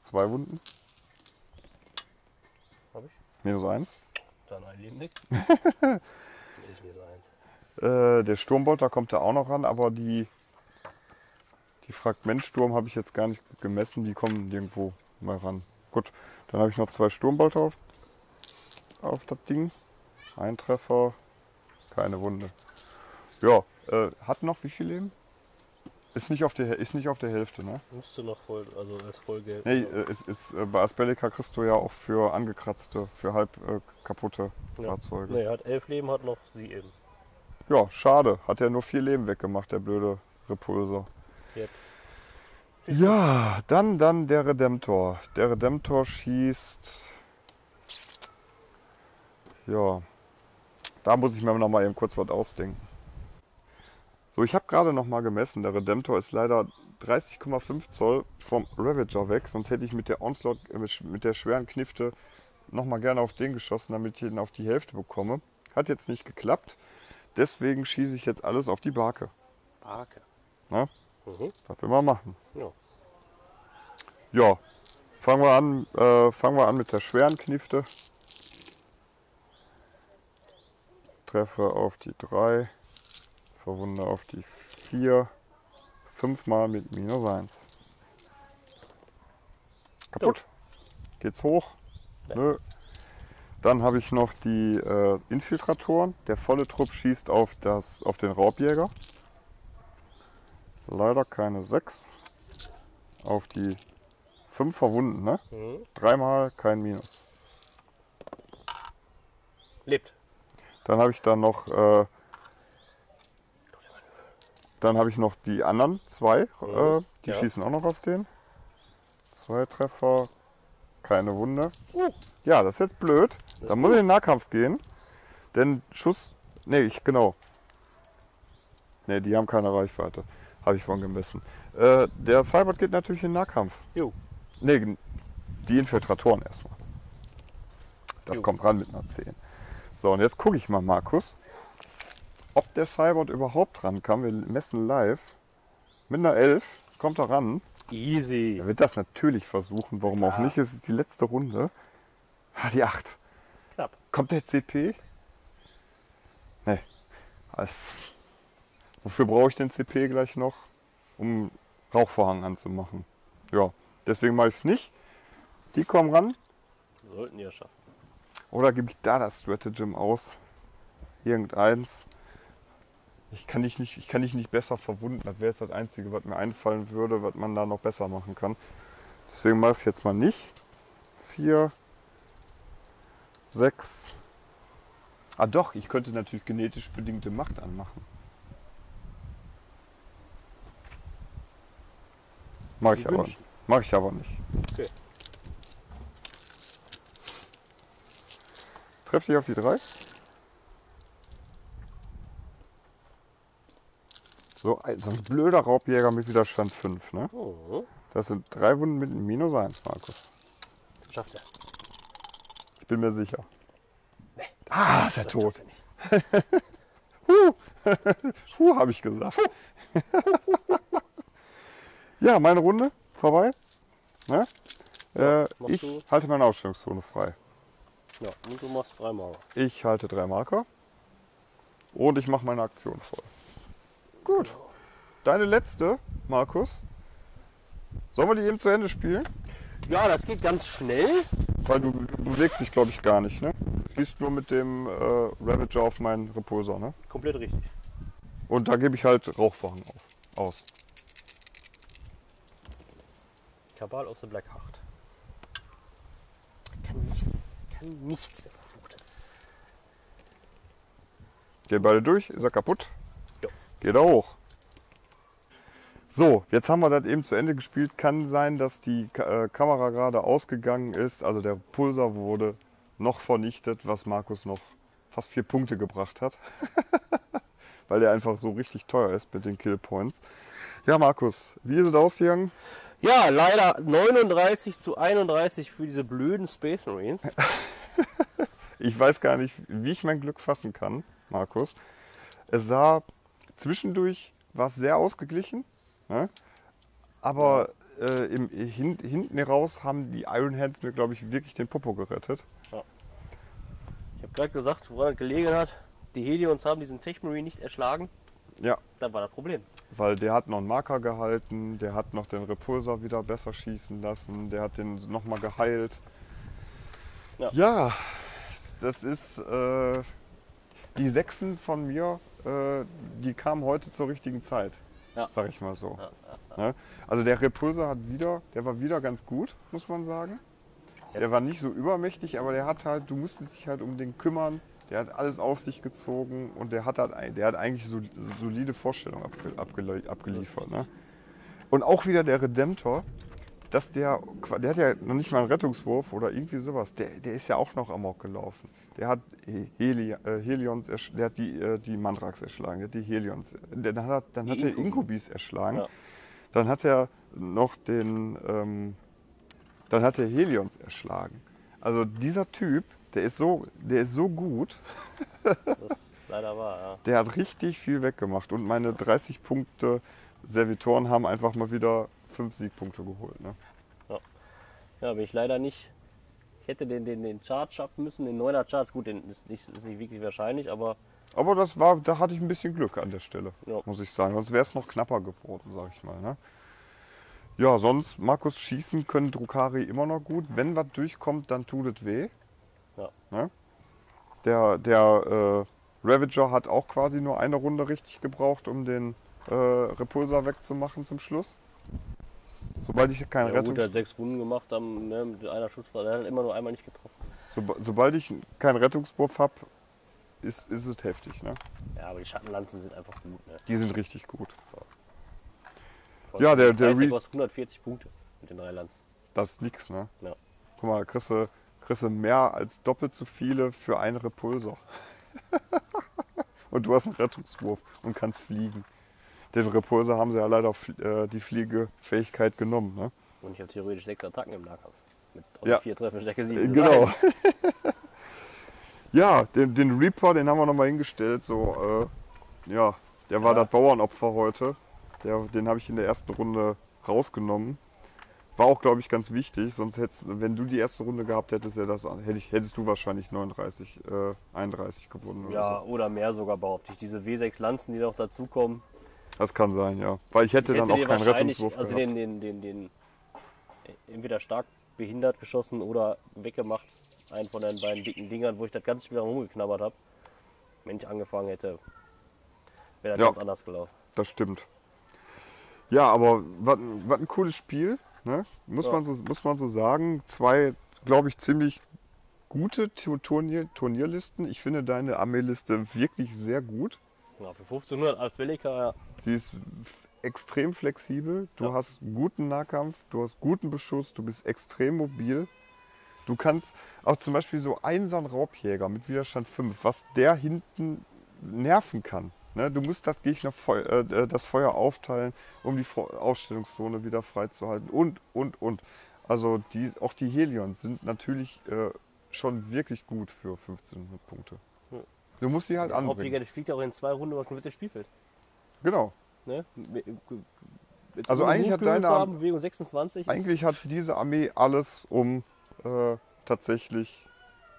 zwei Wunden, Habe ich. minus 1. Dann ein Leben nicht. *laughs* ist so eins. Äh, der Sturmbolter kommt da auch noch ran, aber die, die Fragmentsturm habe ich jetzt gar nicht gemessen, die kommen nirgendwo mal ran. Gut, dann habe ich noch zwei Sturmbolter auf, auf das Ding. Ein Treffer, keine Wunde. Ja, äh, hat noch wie viel Leben? Ist nicht auf der, ist nicht auf der Hälfte, ne? Müsste noch voll, also als Vollgeld. Nee, äh, es ist, äh, bei Aspellica kriegst du ja auch für angekratzte, für halb äh, kaputte Ja. Fahrzeuge. Nee, hat elf Leben, hat noch sie eben. Ja, schade. Hat er nur vier Leben weggemacht, der blöde Repulsor. Yep. Ja, dann, dann der Redemptor. Der Redemptor schießt. Ja, da muss ich mir noch mal eben kurz was ausdenken. So, ich habe gerade noch mal gemessen. Der Redemptor ist leider 30,5 Zoll vom Ravager weg. Sonst hätte ich mit der Onslaught, äh, mit- der schweren Knifte noch mal gerne auf den geschossen, damit ich ihn auf die Hälfte bekomme. Hat jetzt nicht geklappt. Deswegen schieße ich jetzt alles auf die Barke. Arke. Na? Mhm. Das will man machen. Ja. Ja, fangen wir an, äh, fangen wir an mit der schweren Knifte. treffe auf die 3, verwunde auf die 4, fünfmal mit minus 1. Kaputt. Geht's hoch? Ja. Nö. Dann habe ich noch die äh, Infiltratoren. Der volle Trupp schießt auf, das, auf den Raubjäger. Leider keine 6. Auf die 5 verwunden, ne? Mhm. Dreimal kein Minus. Lebt. Dann habe ich dann noch, äh, dann habe ich noch die anderen zwei. Äh, die Ja. schießen auch noch auf den. Zwei Treffer, keine Wunde. Uh. Ja, das ist jetzt blöd. ist Dann muss ich in den Nahkampf gehen. Denn Schuss. Nee, ich genau. Nee, die haben keine Reichweite. Habe ich von gemessen. Äh, der Cybert geht natürlich in den Nahkampf. Jo. Nee, die Infiltratoren erstmal. Das Jo. kommt ran mit einer 10. So, und jetzt gucke ich mal, Markus, ob der Cybot überhaupt rankam. Wir messen live. Mit einer 11 kommt er ran. Easy. Er wird das natürlich versuchen, warum auch Ja. nicht. Es ist die letzte Runde. Ah, die 8. Knapp. Kommt der CP? Nee. Also, wofür brauche ich den CP gleich noch? Um Rauchvorhang anzumachen. Ja, deswegen mache ich es nicht. Die kommen ran. Sollten die ja schaffen. Oder gebe ich da das Stratagem aus? Irgendeins. Ich kann dich nicht, ich kann dich nicht besser verwunden. Das wäre jetzt das Einzige, was mir einfallen würde, was man da noch besser machen kann. Deswegen mache ich es jetzt mal nicht. Vier, sechs. Ah doch, ich könnte natürlich genetisch bedingte Macht anmachen. Mache ich, aber- mach ich aber nicht. Okay. Treff dich auf die drei. So ein, so ein blöder Raubjäger mit Widerstand 5. Ne? Mhm. Das sind drei Wunden mit einem Minus 1, Markus. Schafft er. Ich bin mir sicher. Ah, ist er Das tot. er nicht. *laughs* Puh, *laughs* habe ich gesagt. Ja, meine Runde vorbei. Ne? Ja, äh, ich du? halte meine Ausstellungszone frei. Ja, und du machst dreimal. Ich halte drei Marker. Und ich mache meine Aktion voll. Gut. Deine letzte, Markus. Sollen wir die eben zu Ende spielen? Ja, das geht ganz schnell. Weil du, du bewegst dich, glaube ich, gar nicht, ne? Du schießt nur mit dem äh, Ravager auf meinen Repulsor, ne? Komplett richtig. Und da gebe ich halt Rauchwachen auf, aus. Kabal aus der Black Heart. Kann nichts. Kann nichts. Gehen beide durch, ist er kaputt? Ja. Geht er hoch. So, jetzt haben wir das eben zu Ende gespielt. Kann sein, dass die Ka- äh, Kamera gerade ausgegangen ist. Also der Pulsar wurde noch vernichtet, was Markus noch fast vier Punkte gebracht hat. *laughs* Weil der einfach so richtig teuer ist mit den Killpoints. Ja, Markus, wie ist es ausgegangen? Ja, leider 39 zu 31 für diese blöden Space Marines. *laughs* Ich weiß gar nicht, wie ich mein Glück fassen kann, Markus. Es sah zwischendurch war es sehr ausgeglichen, ne? aber äh, im, hin, hinten heraus haben die Iron Hands mir, glaube ich, wirklich den Popo gerettet. Ich habe gerade gesagt, woran es gelegen hat. Die Helions haben diesen Tech Marine nicht erschlagen. Ja, Da war das Problem. Weil der hat noch einen Marker gehalten, der hat noch den Repulsor wieder besser schießen lassen, der hat den nochmal geheilt. Ja. Ja, das ist äh, die Sechsen von mir, äh, die kamen heute zur richtigen Zeit, Ja. sag ich mal so. Ja, Ne? Also der Repulsor hat wieder, der war wieder ganz gut, muss man sagen. Der war nicht so übermächtig, aber der hat halt, du musstest dich halt um den kümmern. Der hat alles auf sich gezogen und der hat halt, der hat eigentlich so solide Vorstellungen abge, abgele, abgeliefert. Ne? Und auch wieder der Redemptor, dass der, der hat ja noch nicht mal einen Rettungswurf oder irgendwie sowas. Der, der ist ja auch noch amok gelaufen. Der hat Heli, äh, Helions, der hat die, äh, die Mandrax erschlagen, der hat die Helions, der, dann hat, dann Die hat er Inkubis. Inkubis erschlagen. Ja. Dann hat er noch den, ähm, dann hat er Helions erschlagen. Also dieser Typ, der ist so, der ist so gut, Das ist *laughs* leider wahr, ja. der hat richtig viel weggemacht. Und meine 30 Punkte Servitoren haben einfach mal wieder 5 Siegpunkte geholt. Ne? Ja, bin ich leider nicht. Ich hätte den, den, den Chart schaffen müssen, den 9er Charts. Gut, den ist nicht, ist nicht wirklich wahrscheinlich, aber Aber das war, da hatte ich ein bisschen Glück an der Stelle, Ja. muss ich sagen. Sonst wäre es noch knapper geworden, sag ich mal. Ne? Ja, sonst, Markus, schießen können Drukari immer noch gut. Wenn was durchkommt, dann tut es weh. Ja. Ne? Der, der äh, Ravager hat auch quasi nur eine Runde richtig gebraucht, um den äh, Repulsor wegzumachen zum Schluss. Sobald ich keinen Ja, gut, Rettungs hat sechs Wunden gemacht, haben, ne, mit einer Schusswaffe. Er hat immer nur einmal nicht getroffen. Soba- sobald ich keinen Rettungswurf habe, ist, ist es heftig. Ne? Ja, aber die Schattenlanzen sind einfach gut. Ne? Die sind richtig gut. Von Ja, der- der Re- kostet 140 Punkte mit den drei Lanzen. Das ist nix, ne? Ja. Guck mal, kriegst du, kriegst du mehr als doppelt so viele für einen Repulsor. *laughs* und du hast einen Rettungswurf und kannst fliegen. Den Repulsor haben sie ja leider äh, die Fliegefähigkeit genommen, ne? Und ich habe theoretisch sechs Attacken im Nahkampf. Mit Ja. vier Treffen, Stärke Äh, 7. Genau. *laughs* ja, den, den Reaper, den haben wir nochmal hingestellt. So, äh, ja, der war Ja. das Bauernopfer heute. Der, den habe ich in der ersten Runde rausgenommen. War auch, glaube ich, ganz wichtig. Sonst hättest, wenn du die erste Runde gehabt hättest, ja das, hätte ich, hättest du wahrscheinlich 39, äh, 31 gewonnen. Oder Ja, so. oder mehr sogar behaupte ich. Diese W6 Lanzen, die noch dazukommen. Das kann sein, ja. Weil ich hätte Ich dann hätte auch dir keinen Rettungswurf also gehabt. den, den, den, den äh, entweder stark behindert geschossen oder weggemacht. Einen von den beiden dicken Dingern, wo ich das ganze Spiel rumgeknabbert habe. Wenn ich angefangen hätte, wäre das Ja. ganz anders gelaufen. Das stimmt. Ja, aber was ein cooles Spiel, ne? muss, Ja. man so, muss man so sagen. Zwei, glaube ich, ziemlich gute Tu- Turnier, Turnierlisten. Ich finde deine Armeeliste wirklich sehr gut. Ja, für 1500 als Bellica, ja. Sie ist extrem flexibel. Du Ja. hast guten Nahkampf, du hast guten Beschuss, du bist extrem mobil. Du kannst auch zum Beispiel so einen so einen Raubjäger mit Widerstand 5, was der hinten nerven kann. Ne? Du musst das Gegner Feu äh, das Feuer aufteilen, um die Ausstellungszone wieder freizuhalten und, und, und. Also die, auch die Helions sind natürlich äh, schon wirklich gut für 1500 Punkte. Ja. Du musst sie halt Der anbringen. Hauptjäger, der fliegt ja auch in zwei Runden über das komplette Spielfeld. Genau. Ne? Mit- mit Also eigentlich hat deine haben, Bewegung 26. ist- Eigentlich hat diese Armee alles, um äh, tatsächlich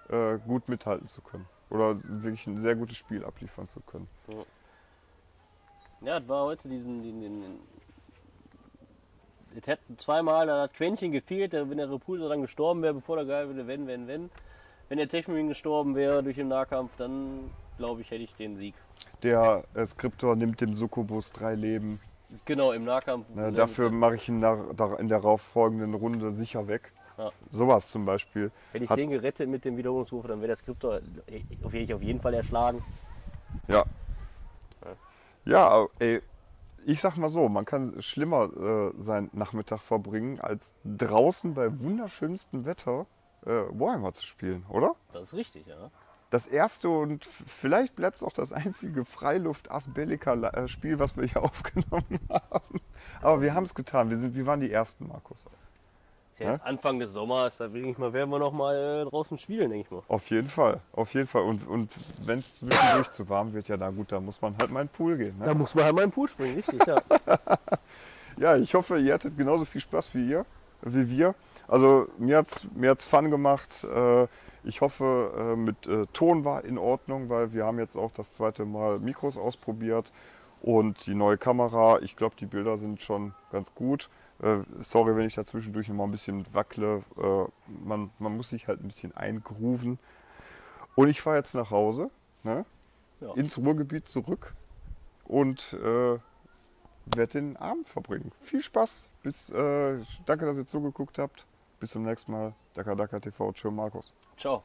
äh, gut mithalten zu können. Oder wirklich ein sehr gutes Spiel abliefern zu können. Ja, es war heute diesen. Den, den, es hätte zweimal da hat Quäntchen gefehlt, wenn der Repulsor dann gestorben wäre, bevor der Geil würde, wenn, wenn, wenn. Wenn der Techmarin gestorben wäre durch den Nahkampf, dann glaube ich, hätte ich den Sieg. Der äh, Skriptor nimmt dem Succubus drei Leben. Genau, im Nahkampf. Ne, dafür mache ich ihn nach, da, in der darauffolgenden Runde sicher weg. Ja. Sowas zum Beispiel. Hätte ich den gerettet mit dem Wiederholungswurf, dann wäre der Skriptor jeden, auf jeden Fall erschlagen. Ja. Ja, ey, ich sag mal so, man kann schlimmer äh, seinen Nachmittag verbringen, als draußen bei wunderschönstem Wetter äh, Warhammer zu spielen, oder? Das ist richtig, ja. das erste und vielleicht bleibt es auch das einzige Freiluft-Asbellica-Spiel, was wir hier *laughs* aufgenommen haben. Aber wir haben es getan. Wir, sind, wir waren die Ersten, Markus. Ja jetzt Anfang des Sommers, da denke ich mal, werden wir noch mal äh, draußen spielen, denke ich mal. Auf jeden Fall, auf jeden Fall. Und, und wenn es zwischendurch zu warm wird, ja, na gut, da muss man halt mal in den Pool gehen. Da Ne? muss man halt mal im Pool springen, richtig, ja. *laughs* Ja, ich hoffe, ihr hattet genauso viel Spaß wie ihr, wie wir. Also mir hat es mir hat's Fun gemacht. Äh, Ich hoffe, äh, mit Ton war in Ordnung, weil wir haben jetzt auch das zweite Mal Mikros ausprobiert und die neue Kamera. Ich glaube, die Bilder sind schon ganz gut. Äh, Sorry, wenn ich da zwischendurch mal ein bisschen wackle. Äh, Man, man muss sich halt ein bisschen eingrooven. Und ich fahre jetzt nach Hause, ne? Ja. ins Ruhrgebiet zurück und äh, werde den Abend verbringen. Viel Spaß. Bis, äh, danke, dass ihr zugeguckt habt. Bis zum nächsten Mal. Daka Daka TV. Tschö, Markus. Ciao.